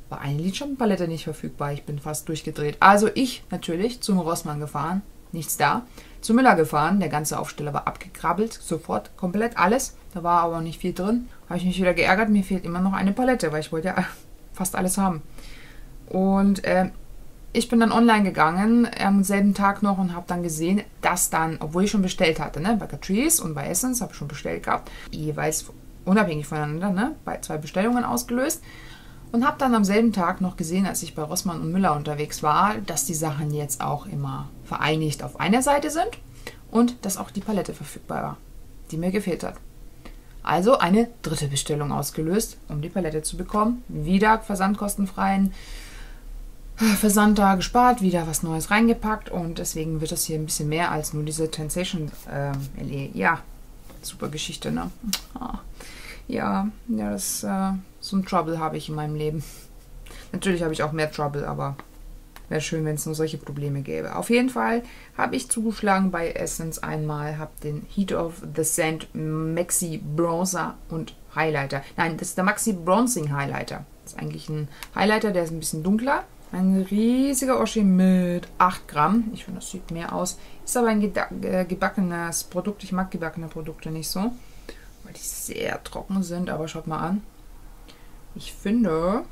war eine Lidschattenpalette nicht verfügbar. Ich bin fast durchgedreht. Also ich natürlich zum Rossmann gefahren. Nichts da. Zu Müller gefahren. Der ganze Aufsteller war abgekrabbelt. Sofort, komplett alles. Da war aber nicht viel drin. Habe ich mich wieder geärgert. Mir fehlt immer noch eine Palette, weil ich wollte ja fast alles haben. Und äh, ich bin dann online gegangen am selben Tag noch und habe dann gesehen, dass dann, obwohl ich schon bestellt hatte, ne, bei Catrice und bei Essence habe ich schon bestellt gehabt, jeweils unabhängig voneinander, ne, bei zwei Bestellungen ausgelöst. Und habe dann am selben Tag noch gesehen, als ich bei Rossmann und Müller unterwegs war, dass die Sachen jetzt auch immer vereinigt auf einer Seite sind und dass auch die Palette verfügbar war, die mir gefehlt hat. Also eine dritte Bestellung ausgelöst, um die Palette zu bekommen. Wieder versandkostenfreien Versand da gespart, wieder was Neues reingepackt und deswegen wird das hier ein bisschen mehr als nur diese Sensation ähm, LE. Ja, super Geschichte, ne? Ah, ja, ja, das, äh, so ein Trouble habe ich in meinem Leben. Natürlich habe ich auch mehr Trouble, aber wäre schön, wenn es nur solche Probleme gäbe. Auf jeden Fall habe ich zugeschlagen bei Essence einmal, habe den Heat of the Sand Maxi Bronzer und Highlighter. Nein, das ist der Maxi Bronzing Highlighter. Das ist eigentlich ein Highlighter, der ist ein bisschen dunkler ein riesiger Oschi mit 8 Gramm. Ich finde, das sieht mehr aus. Ist aber ein äh, gebackenes Produkt. Ich mag gebackene Produkte nicht so, weil die sehr trocken sind. Aber schaut mal an. Ich finde,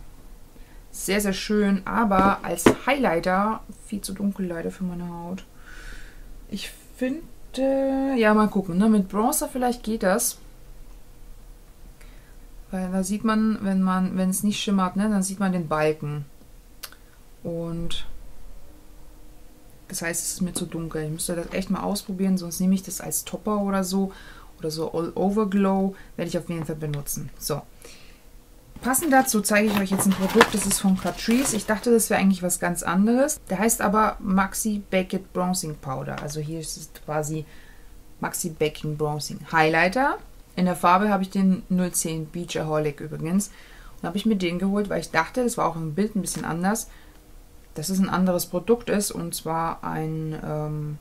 Sehr, sehr schön, aber als Highlighter viel zu dunkel leider für meine Haut. Ich finde, ja, mal gucken, ne? mit Bronzer vielleicht geht das. Weil da sieht man, wenn man, wenn es nicht schimmert, ne, dann sieht man den Balken. Und das heißt, es ist mir zu dunkel. Ich müsste das echt mal ausprobieren, sonst nehme ich das als Topper oder so. Oder so All Over Glow werde ich auf jeden Fall benutzen. So. Passend dazu zeige ich euch jetzt ein Produkt, das ist von Catrice. Ich dachte, das wäre eigentlich was ganz anderes. Der heißt aber Maxi Baked Bronzing Powder. Also hier ist es quasi Maxi Baking Bronzing Highlighter. In der Farbe habe ich den 010 Beachaholic übrigens. Und habe ich mir den geholt, weil ich dachte, das war auch im Bild ein bisschen anders, dass es ein anderes Produkt ist. Und zwar ein, ähm,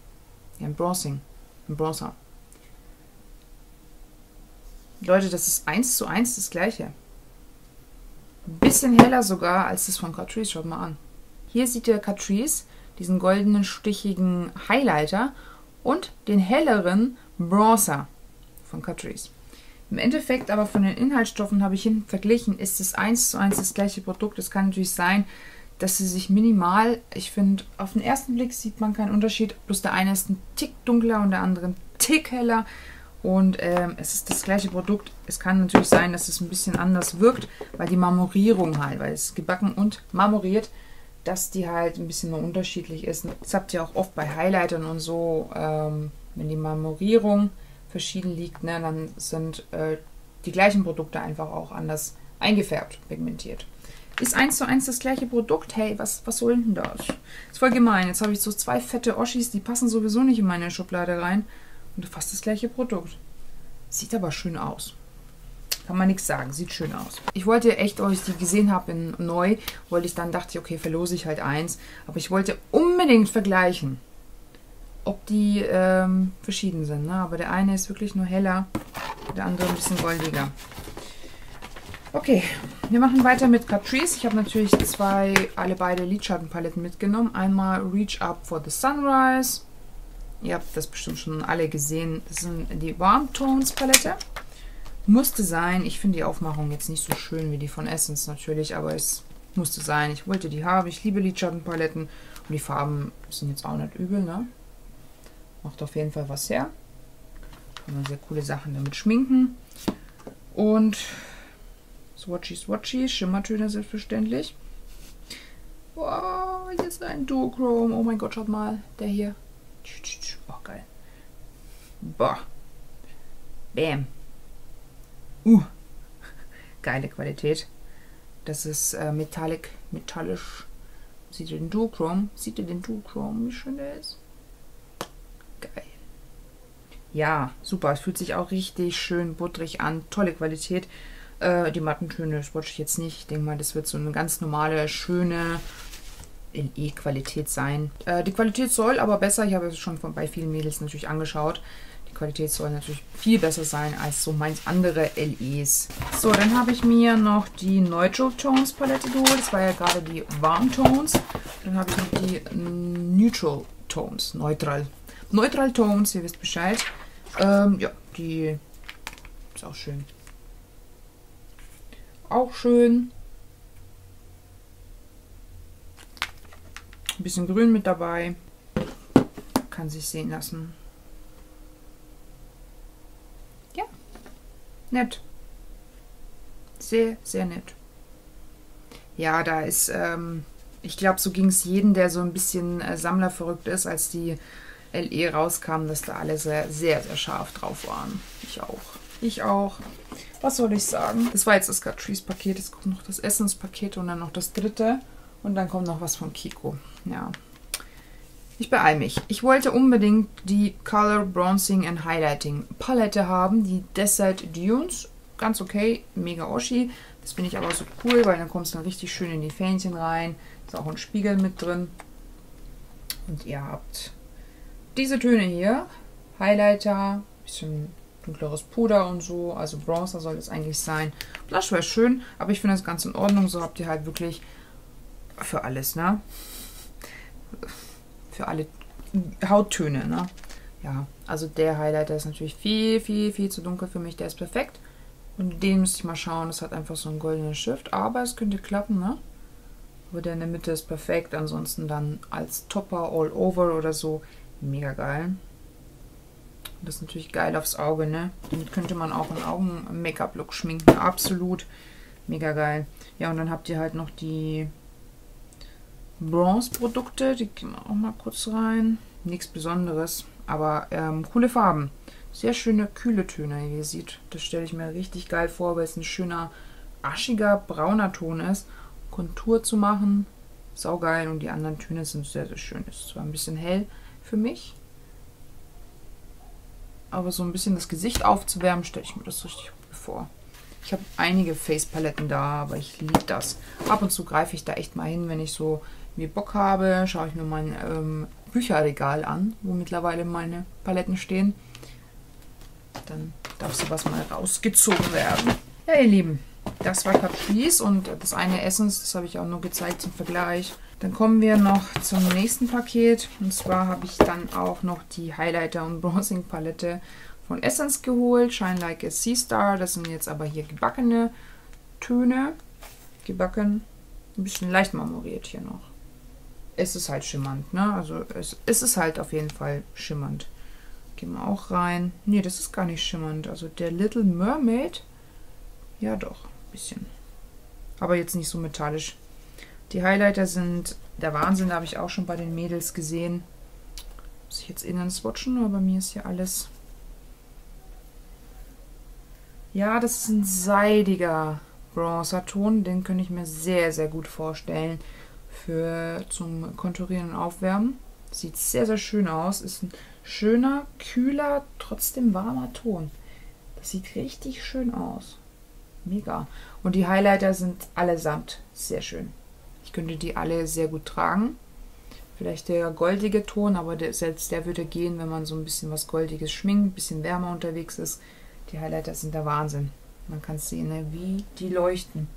ein Bronzing. Ein Bronzer. Leute, das ist eins zu eins das gleiche. Bisschen heller sogar als das von Catrice. Schaut mal an. Hier seht ihr Catrice, diesen goldenen stichigen Highlighter und den helleren Bronzer von Catrice. Im Endeffekt aber von den Inhaltsstoffen habe ich hinten verglichen, ist es eins zu eins das gleiche Produkt. Es kann natürlich sein, dass sie sich minimal, ich finde, auf den ersten Blick sieht man keinen Unterschied, bloß der eine ist ein Tick dunkler und der andere ein Tick heller. Und ähm, es ist das gleiche Produkt. Es kann natürlich sein, dass es ein bisschen anders wirkt, weil die Marmorierung halt, weil es gebacken und marmoriert, dass die halt ein bisschen unterschiedlich ist. Das habt ihr auch oft bei Highlightern und so, ähm, wenn die Marmorierung verschieden liegt, ne, dann sind äh, die gleichen Produkte einfach auch anders eingefärbt, pigmentiert. Ist eins zu eins das gleiche Produkt. Hey, was, was soll denn das? Ist voll gemein. Jetzt habe ich so zwei fette Oschis, die passen sowieso nicht in meine Schublade rein. Und fast das gleiche Produkt. Sieht aber schön aus. Kann man nichts sagen. Sieht schön aus. Ich wollte echt, als ich die gesehen habe in neu, wollte ich dann dachte, okay, verlose ich halt eins. Aber ich wollte unbedingt vergleichen ob die ähm, verschieden sind. Ne? Aber der eine ist wirklich nur heller, der andere ein bisschen goldiger. Okay, wir machen weiter mit Catrice. Ich habe natürlich zwei, alle beide Lidschattenpaletten mitgenommen. Einmal Reach Up for the Sunrise. Ihr habt das bestimmt schon alle gesehen. Das sind die Warm Tones Palette. Musste sein. Ich finde die Aufmachung jetzt nicht so schön wie die von Essence natürlich, aber es musste sein. Ich wollte die haben. Ich liebe Lidschattenpaletten. Und die Farben sind jetzt auch nicht übel, ne? Macht auf jeden Fall was her. Kann man sehr coole Sachen damit schminken. Und Swatchy Swatchy, Schimmertöne selbstverständlich. Wow, hier ist ein Duochrome. Oh mein Gott, schaut mal. Der hier. Oh, geil. Boah. Bam. Uh. *laughs* Geile Qualität. Das ist äh, metallic, metallisch. Sieht ihr den Duochrome? Sieht ihr den Duochrome, wie schön der ist? Geil. Ja, super. Es fühlt sich auch richtig schön butterig an. Tolle Qualität. Äh, die Mattentöne swatche ich jetzt nicht. Ich denke mal, das wird so eine ganz normale, schöne LE-Qualität sein. Äh, die Qualität soll aber besser, ich habe es schon von, bei vielen Mädels natürlich angeschaut, die Qualität soll natürlich viel besser sein als so manch andere LEs. So, dann habe ich mir noch die Neutral Tones Palette geholt. Das war ja gerade die Warm Tones. Dann habe ich noch die Neutral Tones, neutral Neutral Tones, ihr wisst Bescheid. Ähm, ja, die ist auch schön. Auch schön. Ein bisschen Grün mit dabei. Kann sich sehen lassen. Ja, nett. Sehr, sehr nett. Ja, da ist, ähm, ich glaube, so ging es jedem, der so ein bisschen äh, sammlerverrückt ist, als die LE rauskam, dass da alle sehr, sehr, sehr scharf drauf waren. Ich auch. Ich auch. Was soll ich sagen? Das war jetzt das Catrice-Paket. Jetzt kommt noch das Essenspaket und dann noch das dritte. Und dann kommt noch was von Kiko. Ja. Ich beeile mich. Ich wollte unbedingt die Color Bronzing and Highlighting Palette haben. Die Desert Dunes. Ganz okay. Mega Oschi. Das finde ich aber so cool, weil dann kommt es dann richtig schön in die Fähnchen rein. Ist auch ein Spiegel mit drin. Und ihr habt diese Töne hier, Highlighter, bisschen dunkleres Puder und so, also Bronzer soll es eigentlich sein. Blush wäre schön, aber ich finde das ganz in Ordnung. So habt ihr halt wirklich für alles, ne? Für alle Hauttöne, ne? Ja, also der Highlighter ist natürlich viel, viel, viel zu dunkel für mich. Der ist perfekt. Und den müsste ich mal schauen. Das hat einfach so einen goldenen Shift. Aber es könnte klappen, ne? Aber der in der Mitte ist perfekt. Ansonsten dann als Topper all over oder so. Mega geil. Das ist natürlich geil aufs Auge, ne? Damit könnte man auch einen Augen-Make-up-Look schminken. Absolut. Mega geil. Ja, und dann habt ihr halt noch die Bronze-Produkte. Die gehen wir auch mal kurz rein. Nichts Besonderes, aber ähm, coole Farben. Sehr schöne, kühle Töne, wie ihr seht. Das stelle ich mir richtig geil vor, weil es ein schöner, aschiger, brauner Ton ist. Kontur zu machen, saugeil. Und die anderen Töne sind sehr, sehr schön. Ist zwar ein bisschen hell für mich, aber so ein bisschen das Gesicht aufzuwärmen, stelle ich mir das richtig vor. Ich habe einige Face-Paletten da, aber ich liebe das. Ab und zu greife ich da echt mal hin, wenn ich so mir Bock habe, schaue ich mir mein ähm, Bücherregal an, wo mittlerweile meine Paletten stehen. Dann darf sowas mal rausgezogen werden. Ja, ihr Lieben, das war Caprice und das eine Essence, das habe ich auch nur gezeigt zum Vergleich. Dann kommen wir noch zum nächsten Paket. Und zwar habe ich dann auch noch die Highlighter und Bronzing Palette von Essence geholt. Shine Like a Sea Star. Das sind jetzt aber hier gebackene Töne. Gebacken. Ein bisschen leicht marmoriert hier noch. Es ist halt schimmernd, ne? Also es, es ist halt auf jeden Fall schimmernd. Gehen wir auch rein. Ne, das ist gar nicht schimmernd. Also der Little Mermaid, ja doch, ein bisschen. Aber jetzt nicht so metallisch. Die Highlighter sind der Wahnsinn, habe ich auch schon bei den Mädels gesehen. Muss ich jetzt innen swatchen, aber bei mir ist hier alles... Ja, das ist ein seidiger Bronzer-Ton. Den könnte ich mir sehr, sehr gut vorstellen für zum Konturieren und Aufwärmen. Sieht sehr, sehr schön aus. Ist ein schöner, kühler, trotzdem warmer Ton. Das sieht richtig schön aus. Mega. Und die Highlighter sind allesamt sehr schön. Ich könnte die alle sehr gut tragen. Vielleicht der goldige Ton, aber der, selbst der würde gehen, wenn man so ein bisschen was Goldiges schminkt, ein bisschen wärmer unterwegs ist. Die Highlighter sind der Wahnsinn. Man kann sehen, ne, wie die leuchten.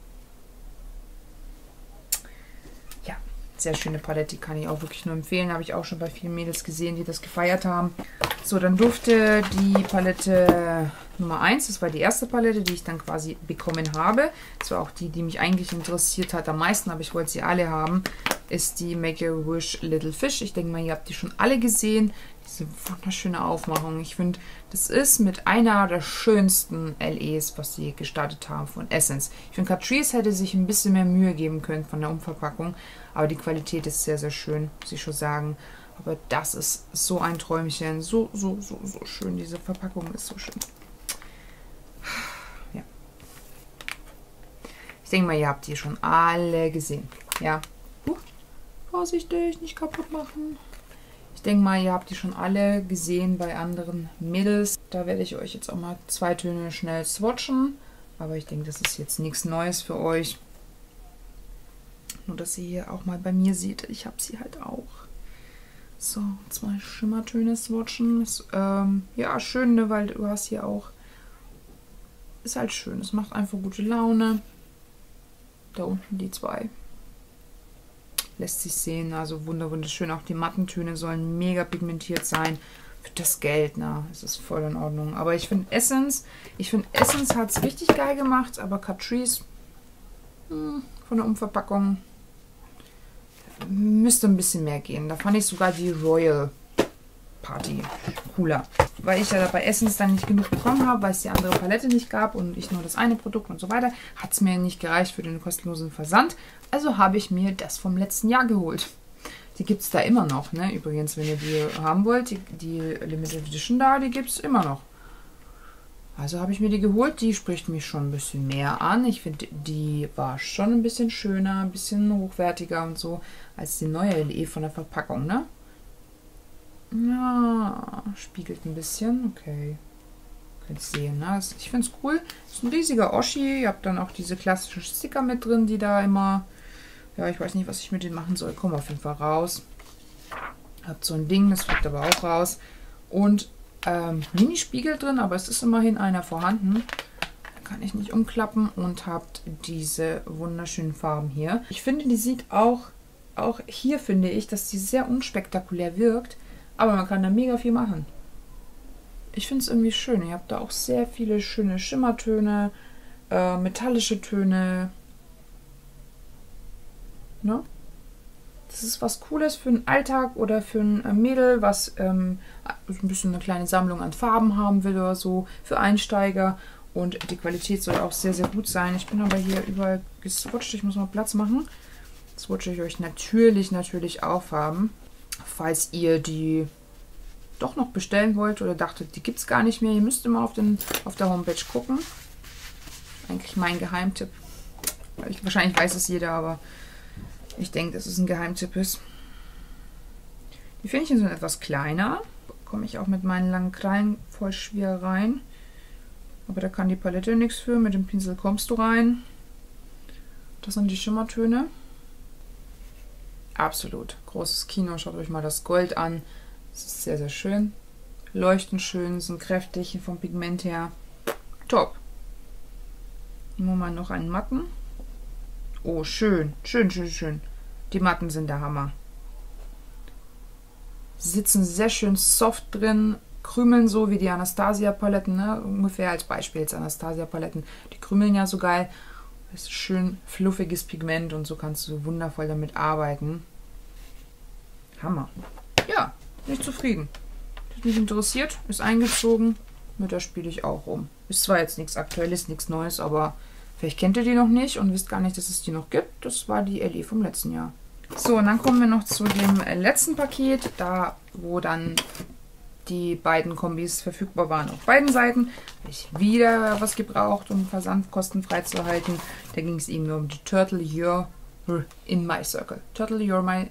Ja, sehr schöne Palette, die kann ich auch wirklich nur empfehlen. Habe ich auch schon bei vielen Mädels gesehen, die das gefeiert haben. So, dann durfte die Palette Nummer 1, das war die erste Palette, die ich dann quasi bekommen habe. Das war auch die, die mich eigentlich interessiert hat am meisten, aber ich wollte sie alle haben, ist die Make a Wish Little Fish. Ich denke mal, ihr habt die schon alle gesehen. Diese wunderschöne Aufmachung. Ich finde, das ist mit einer der schönsten LEs, was sie gestartet haben von Essence. Ich finde, Catrice hätte sich ein bisschen mehr Mühe geben können von der Umverpackung, aber die Qualität ist sehr, sehr schön, muss ich schon sagen. Aber das ist so ein Träumchen. So, so, so, so schön. Diese Verpackung ist so schön. Ja. Ich denke mal, ihr habt die schon alle gesehen. Ja. Uh, vorsichtig, nicht kaputt machen. Ich denke mal, ihr habt die schon alle gesehen bei anderen Mädels. Da werde ich euch jetzt auch mal zwei Töne schnell swatchen. Aber ich denke, das ist jetzt nichts Neues für euch. Nur, dass ihr hier auch mal bei mir seht. Ich habe sie halt auch. So, zwei Schimmertöne swatchen. Ist, ähm, ja, schön, ne, weil du hast hier auch ist halt schön. Es macht einfach gute Laune. Da unten die zwei. Lässt sich sehen. Also wunderschön. Auch die Mattentöne sollen mega pigmentiert sein. Für das Geld, na, es ist voll in Ordnung. Aber ich finde Essence, ich finde Essence hat es richtig geil gemacht, aber Catrice hm, von der Umverpackung müsste ein bisschen mehr gehen. Da fand ich sogar die Royal Party cooler. Weil ich ja bei Essence dann nicht genug bekommen habe, weil es die andere Palette nicht gab und ich nur das eine Produkt und so weiter, hat es mir nicht gereicht für den kostenlosen Versand. Also habe ich mir das vom letzten Jahr geholt. Die gibt es da immer noch, ne? Übrigens, wenn ihr die haben wollt, die, die Limited Edition da, die gibt es immer noch. Also habe ich mir die geholt. Die spricht mich schon ein bisschen mehr an. Ich finde, die war schon ein bisschen schöner, ein bisschen hochwertiger und so als die neue LE von der Verpackung, ne? Ja, spiegelt ein bisschen. Okay. Könnt ihr sehen, ne? Ich finde es cool. ist ein riesiger Oschi. Ihr habt dann auch diese klassischen Sticker mit drin, die da immer... Ja, ich weiß nicht, was ich mit denen machen soll. Kommen auf jeden Fall raus. Habt so ein Ding, das fliegt aber auch raus. Und ähm, Mini-Spiegel drin, aber es ist immerhin einer vorhanden. Kann ich nicht umklappen. Und habt diese wunderschönen Farben hier. Ich finde, die sieht auch... Auch hier finde ich, dass die sehr unspektakulär wirkt. Aber man kann da mega viel machen. Ich finde es irgendwie schön. Ihr habt da auch sehr viele schöne Schimmertöne, äh, metallische Töne. Ne? Das ist was Cooles für den Alltag oder für ein äh, Mädel, was ähm, ein bisschen eine kleine Sammlung an Farben haben will oder so, für Einsteiger. Und die Qualität soll auch sehr, sehr gut sein. Ich bin aber hier überall geswatcht. Ich muss mal Platz machen. Swatche ich euch natürlich, natürlich auch Farben. Falls ihr die doch noch bestellen wollt oder dachtet, die gibt es gar nicht mehr, ihr müsst immer auf, den, auf der Homepage gucken. Eigentlich mein Geheimtipp. Ich, wahrscheinlich weiß es jeder, aber ich denke, dass es ein Geheimtipp ist. Die Fähnchen sind etwas kleiner. Komme ich auch mit meinen langen Krallen voll schwer rein. Aber da kann die Palette nichts für. Mit dem Pinsel kommst du rein. Das sind die Schimmertöne. Absolut. Großes Kino. Schaut euch mal das Gold an. Das ist sehr, sehr schön. Leuchten schön, sind kräftig vom Pigment her. Top. Nehmen wir mal noch einen Matten. Oh, schön. Schön, schön, schön. Die Matten sind der Hammer. Sie sitzen sehr schön soft drin, krümeln so wie die Anastasia-Paletten, ne? ungefähr als Beispiel jetzt Anastasia-Paletten. Die krümeln ja so geil. Das ist schön fluffiges Pigment und so kannst du wundervoll damit arbeiten. Hammer. Ja, bin ich zufrieden. Ist mich interessiert, ist eingezogen. Mit der spiele ich auch rum. Ist zwar jetzt nichts Aktuelles, nichts Neues, aber vielleicht kennt ihr die noch nicht und wisst gar nicht, dass es die noch gibt. Das war die LE vom letzten Jahr. So, und dann kommen wir noch zu dem letzten Paket, da wo dann die beiden Kombis verfügbar waren auf beiden Seiten. Habe ich wieder was gebraucht, um Versand kostenfrei zu halten. Da ging es eben nur um die Turtle You're in My Circle. Turtle You're My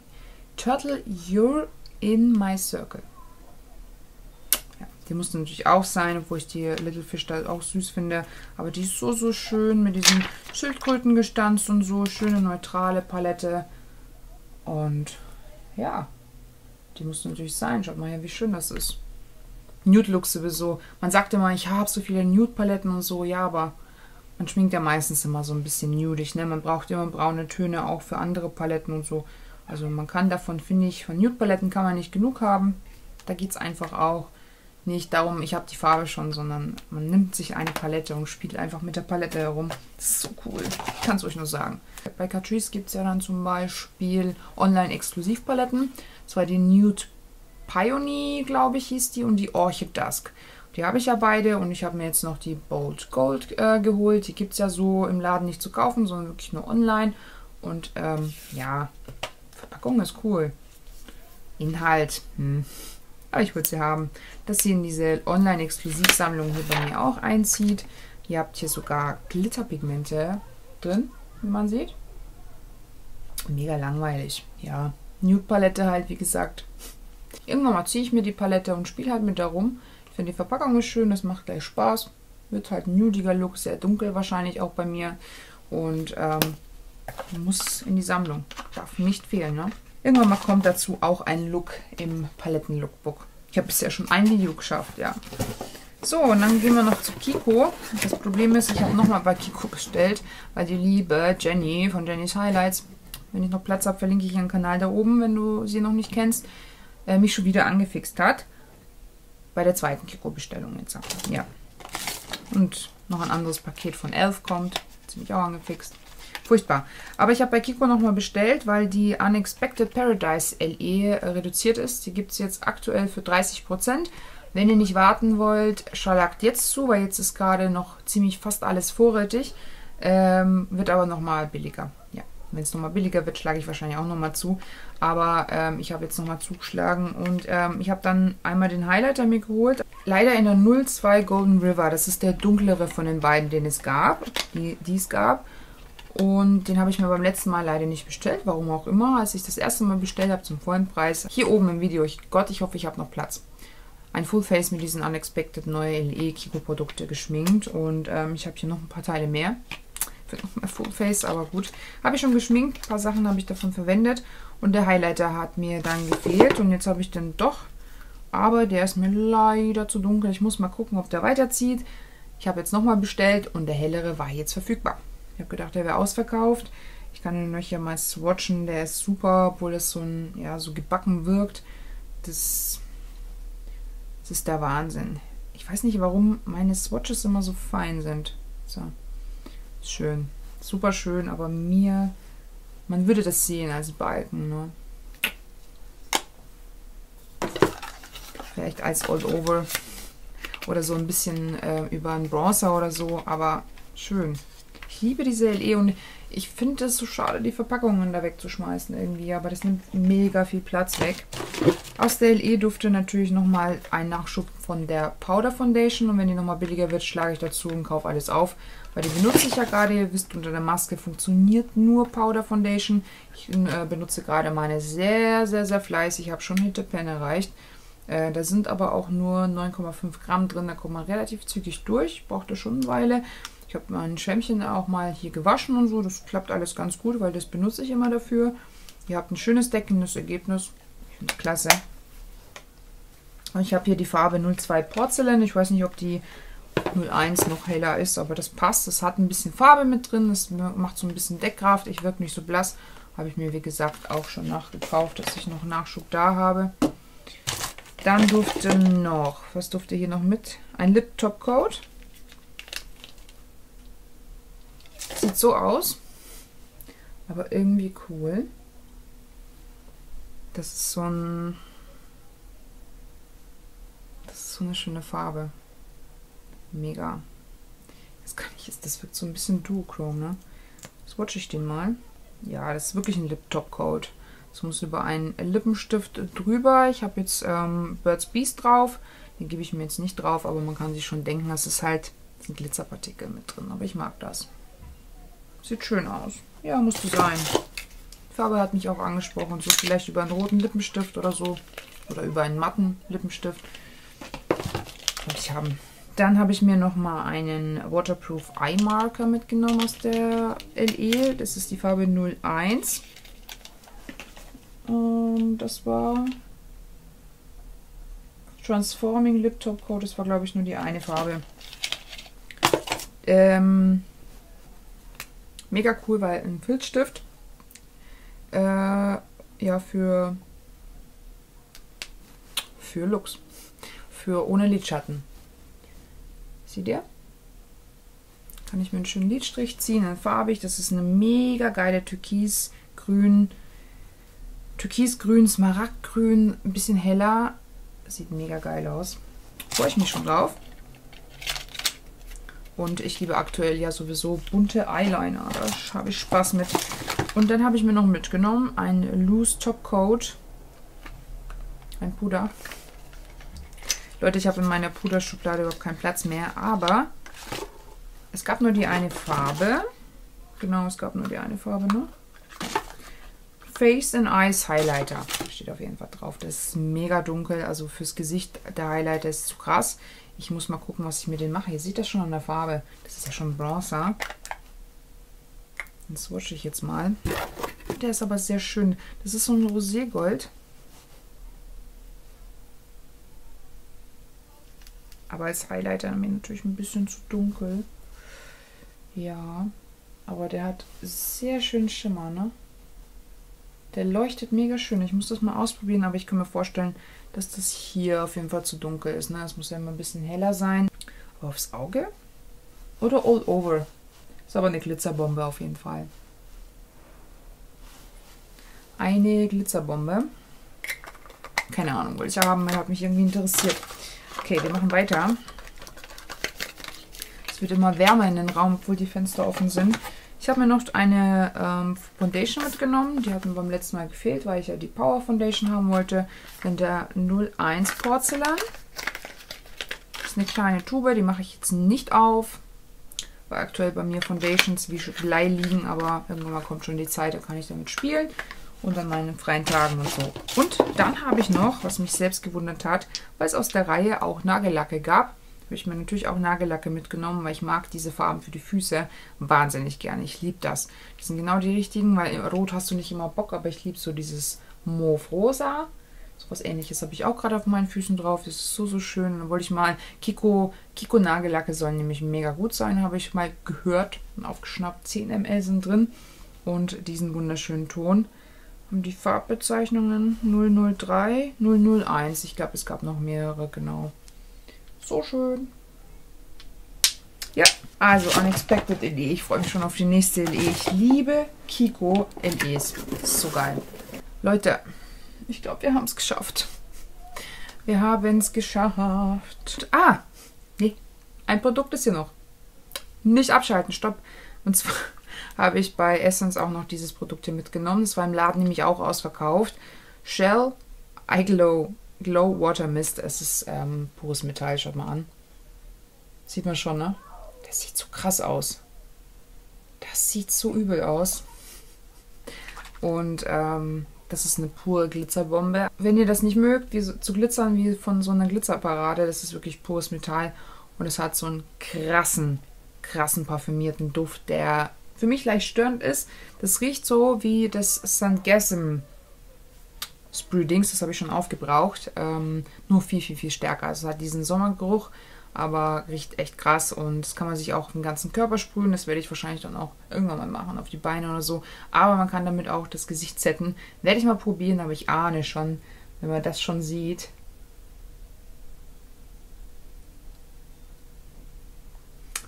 Turtle You're in My Circle. Ja, die musste natürlich auch sein, obwohl ich die Little Fish da auch süß finde. Aber die ist so, so schön mit diesem Schildkrötengestanz und so. Schöne neutrale Palette. Und ja, die muss natürlich sein. Schaut mal her, wie schön das ist. Nude-Look sowieso. Man sagt immer, ich habe so viele Nude-Paletten und so. Ja, aber man schminkt ja meistens immer so ein bisschen nudig. Ne? Man braucht immer braune Töne auch für andere Paletten und so. Also man kann davon, finde ich, von Nude-Paletten kann man nicht genug haben. Da geht es einfach auch nicht darum, ich habe die Farbe schon, sondern man nimmt sich eine Palette und spielt einfach mit der Palette herum. Das ist so cool. Ich kann es euch nur sagen. Bei Catrice gibt es ja dann zum Beispiel Online-Exklusivpaletten. Das war die Nude Peony, glaube ich, hieß die, und die Orchid Dusk. Die habe ich ja beide und ich habe mir jetzt noch die Bold Gold äh, geholt. Die gibt es ja so im Laden nicht zu kaufen, sondern wirklich nur online. Und ähm, ja, Verpackung ist cool. Inhalt, hm. Aber ich würde sie haben, dass sie in diese Online-Exklusivsammlung hier bei mir auch einzieht. Ihr habt hier sogar Glitterpigmente drin, wie man sieht. Mega langweilig. Ja, Nude-Palette halt, wie gesagt. Irgendwann mal ziehe ich mir die Palette und spiele halt mit da rum. Ich finde die Verpackung ist schön, das macht gleich Spaß. Wird halt ein nudiger Look, sehr dunkel wahrscheinlich auch bei mir. Und ähm, muss in die Sammlung. Darf nicht fehlen, ne? Irgendwann mal kommt dazu auch ein Look im Paletten-Lookbook. Ich habe bisher schon ein Video geschafft, ja. So, und dann gehen wir noch zu Kiko. Das Problem ist, ich habe nochmal bei Kiko bestellt, weil die liebe Jenny von Jenny's Highlights, wenn ich noch Platz habe, verlinke ich ihren Kanal da oben, wenn du sie noch nicht kennst, äh, mich schon wieder angefixt hat. Bei der zweiten Kiko-Bestellung jetzt. Ja. Und noch ein anderes Paket von Elf kommt. Ziemlich auch angefixt. Furchtbar. Aber ich habe bei Kiko nochmal bestellt, weil die Unexpected Paradise LE reduziert ist. Die gibt es jetzt aktuell für 30%. Wenn ihr nicht warten wollt, schlagt jetzt zu, weil jetzt ist gerade noch ziemlich fast alles vorrätig. Ähm, wird aber nochmal billiger. Ja, wenn es nochmal billiger wird, schlage ich wahrscheinlich auch nochmal zu. Aber ähm, ich habe jetzt nochmal zugeschlagen und ähm, ich habe dann einmal den Highlighter mir geholt. Leider in der 02 Golden River. Das ist der dunklere von den beiden, den es gab, die, die es gab. Und den habe ich mir beim letzten Mal leider nicht bestellt, warum auch immer. Als ich das erste Mal bestellt habe zum vollen Preis, hier oben im Video, ich, Gott, ich hoffe, ich habe noch Platz. Ein Full Face mit diesen Unexpected neue LE Kiko Produkte geschminkt und ähm, ich habe hier noch ein paar Teile mehr. Wird noch mehr Full Face, aber gut. Habe ich schon geschminkt, ein paar Sachen habe ich davon verwendet und der Highlighter hat mir dann gefehlt und jetzt habe ich den doch, aber der ist mir leider zu dunkel. Ich muss mal gucken, ob der weiterzieht. Ich habe jetzt nochmal bestellt und der hellere war jetzt verfügbar. Ich habe gedacht, der wäre ausverkauft. Ich kann euch ja mal swatchen. Der ist super, obwohl es so, ein, ja, so gebacken wirkt. Das, das ist der Wahnsinn. Ich weiß nicht, warum meine Swatches immer so fein sind. So. Schön. Super schön, aber mir Man würde das sehen als Balken, ne? Vielleicht als All Over oder so ein bisschen äh, über einen Bronzer oder so, aber schön. Ich liebe diese LE und ich finde es so schade, die Verpackungen da wegzuschmeißen irgendwie, aber das nimmt mega viel Platz weg. Aus der LE dufte natürlich nochmal ein Nachschub von der Powder Foundation und wenn die nochmal billiger wird, schlage ich dazu und kaufe alles auf, weil die benutze ich ja gerade. Ihr wisst, unter der Maske funktioniert nur Powder Foundation. Ich äh, benutze gerade meine sehr, sehr, sehr fleißig. Ich habe schon Hinterpen erreicht. Äh, da sind aber auch nur 9,5 Gramm drin, da kommt man relativ zügig durch. Brauchte schon eine Weile. Ich habe mein Schwämmchen auch mal hier gewaschen und so. Das klappt alles ganz gut, weil das benutze ich immer dafür. Ihr habt ein schönes deckendes Ergebnis. Klasse. Und ich habe hier die Farbe 02 Porzellan. Ich weiß nicht, ob die 01 noch heller ist, aber das passt. Es hat ein bisschen Farbe mit drin. Es macht so ein bisschen Deckkraft. Ich wirke nicht so blass. Habe ich mir, wie gesagt, auch schon nachgekauft, dass ich noch Nachschub da habe. Dann durfte noch, was durfte hier noch mit? Ein Lip Top Coat. Sieht so aus, aber irgendwie cool. Das ist so ein, das ist so eine schöne Farbe. Mega. Das kann ich das wirkt so ein bisschen Duochrome, ne? Swatch ich den mal. Ja, das ist wirklich ein Lip Top Coat. Das muss über einen Lippenstift drüber. Ich habe jetzt ähm, Birds Beast drauf. Den gebe ich mir jetzt nicht drauf, aber man kann sich schon denken, dass es halt sind Glitzerpartikel mit drin. Aber ich mag das. Sieht schön aus. Ja, musste sein. Die Farbe hat mich auch angesprochen. So vielleicht über einen roten Lippenstift oder so. Oder über einen matten Lippenstift. Wollte ich haben. Dann habe ich mir noch mal einen Waterproof Eye Marker mitgenommen aus der LE. Das ist die Farbe 01. Und das war Transforming Lip Top Coat. Das war, glaube ich, nur die eine Farbe. Ähm, mega cool, weil ein Filzstift äh, ja für für Lux. Für ohne Lidschatten. Seht ihr? Kann ich mir einen schönen Lidstrich ziehen, dann farbig. Das ist eine mega geile Türkisgrün Türkisgrün, Smaragdgrün, ein bisschen heller. sieht mega geil aus. Freue ich mich schon drauf. Und ich liebe aktuell ja sowieso bunte Eyeliner. Da habe ich Spaß mit. Und dann habe ich mir noch mitgenommen ein Loose Top Coat. Ein Puder. Leute, ich habe in meiner Puderschublade überhaupt keinen Platz mehr. Aber es gab nur die eine Farbe. Genau, es gab nur die eine Farbe noch. Face and Eyes Highlighter. Steht auf jeden Fall drauf. Das ist mega dunkel. Also fürs Gesicht, der Highlighter ist zu krass. Ich muss mal gucken, was ich mit dem mache. Ihr seht das schon an der Farbe. Das ist ja schon Bronzer. Den swatche ich jetzt mal. Der ist aber sehr schön. Das ist so ein Roségold. Aber als Highlighter mir natürlich ein bisschen zu dunkel. Ja. Aber der hat sehr schön Schimmer, ne? Der leuchtet mega schön. Ich muss das mal ausprobieren, aber ich kann mir vorstellen, dass das hier auf jeden Fall zu dunkel ist. Ne? Muss ja immer ein bisschen heller sein. Aufs Auge? Oder all over? Ist aber eine Glitzerbombe auf jeden Fall. Eine Glitzerbombe. Keine Ahnung, wollte ich haben, hat mich irgendwie interessiert. Okay, wir machen weiter. Es wird immer wärmer in den Raum, obwohl die Fenster offen sind. Ich habe mir noch eine ähm, Foundation mitgenommen. Die hat mir beim letzten Mal gefehlt, weil ich ja die Power Foundation haben wollte. In der 01 Porzellan. Das ist eine kleine Tube, die mache ich jetzt nicht auf. Weil aktuell bei mir Foundations wie Blei liegen, aber irgendwann mal kommt schon die Zeit, da kann ich damit spielen. Und an meinen freien Tagen und so. Und dann habe ich noch, was mich selbst gewundert hat, weil es aus der Reihe auch Nagellacke gab, habe ich mir natürlich auch Nagellacke mitgenommen, weil ich mag diese Farben für die Füße wahnsinnig gerne. Ich liebe das. Das sind genau die richtigen, weil Rot hast du nicht immer Bock, aber ich liebe so dieses Mauve-Rosa. So was ähnliches habe ich auch gerade auf meinen Füßen drauf. Das ist so, so schön. Dann wollte ich mal Kiko, Kiko Nagellacke sollen nämlich mega gut sein, habe ich mal gehört und aufgeschnappt. 10 ml sind drin und diesen wunderschönen Ton. Und die Farbbezeichnungen 003, 001. Ich glaube, es gab noch mehrere, genau. So schön. Ja, also Unexpected LE. Ich freue mich schon auf die nächste LE. Ich liebe Kiko LEs. Das ist so geil. Leute, ich glaube, wir haben es geschafft. Wir haben es geschafft. Ah, nee, ein Produkt ist hier noch. Nicht abschalten, stopp. Und zwar *laughs* habe ich bei Essence auch noch dieses Produkt hier mitgenommen. Das war im Laden nämlich auch ausverkauft. Shell Eye Glow, Water Mist. Es ist ähm, pures Metall, schaut mal an. Sieht man schon, ne? Das sieht so krass aus. Das sieht so übel aus. Und ähm, das ist eine pure Glitzerbombe. Wenn ihr das nicht mögt, wie so, zu glitzern wie von so einer Glitzerparade, das ist wirklich pures Metall. Und es hat so einen krassen, krassen parfümierten Duft, der für mich leicht störend ist. Das riecht so wie das St. Gasm Sprüh-Dings, das habe ich schon aufgebraucht. Ähm, nur viel, viel, viel stärker. Also es hat diesen Sommergeruch, aber riecht echt krass und das kann man sich auch auf den ganzen Körper sprühen. Das werde ich wahrscheinlich dann auch irgendwann mal machen, auf die Beine oder so. Aber man kann damit auch das Gesicht setten. Werde ich mal probieren, aber ich ahne schon, wenn man das schon sieht.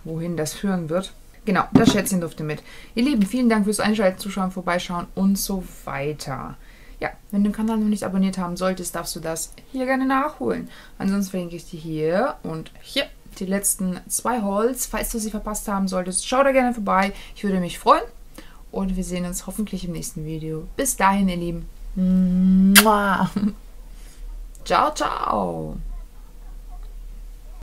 Wohin das führen wird. Genau, das Schätzchen durfte mit. Ihr Lieben, vielen Dank fürs Einschalten, Zuschauen, Vorbeischauen und so weiter. Ja, wenn du den Kanal noch nicht abonniert haben solltest, darfst du das hier gerne nachholen. Ansonsten verlinke ich dir hier und hier die letzten zwei Hauls. Falls du sie verpasst haben solltest, schau da gerne vorbei. Ich würde mich freuen. Und wir sehen uns hoffentlich im nächsten Video. Bis dahin, ihr Lieben. *laughs* Ciao, ciao.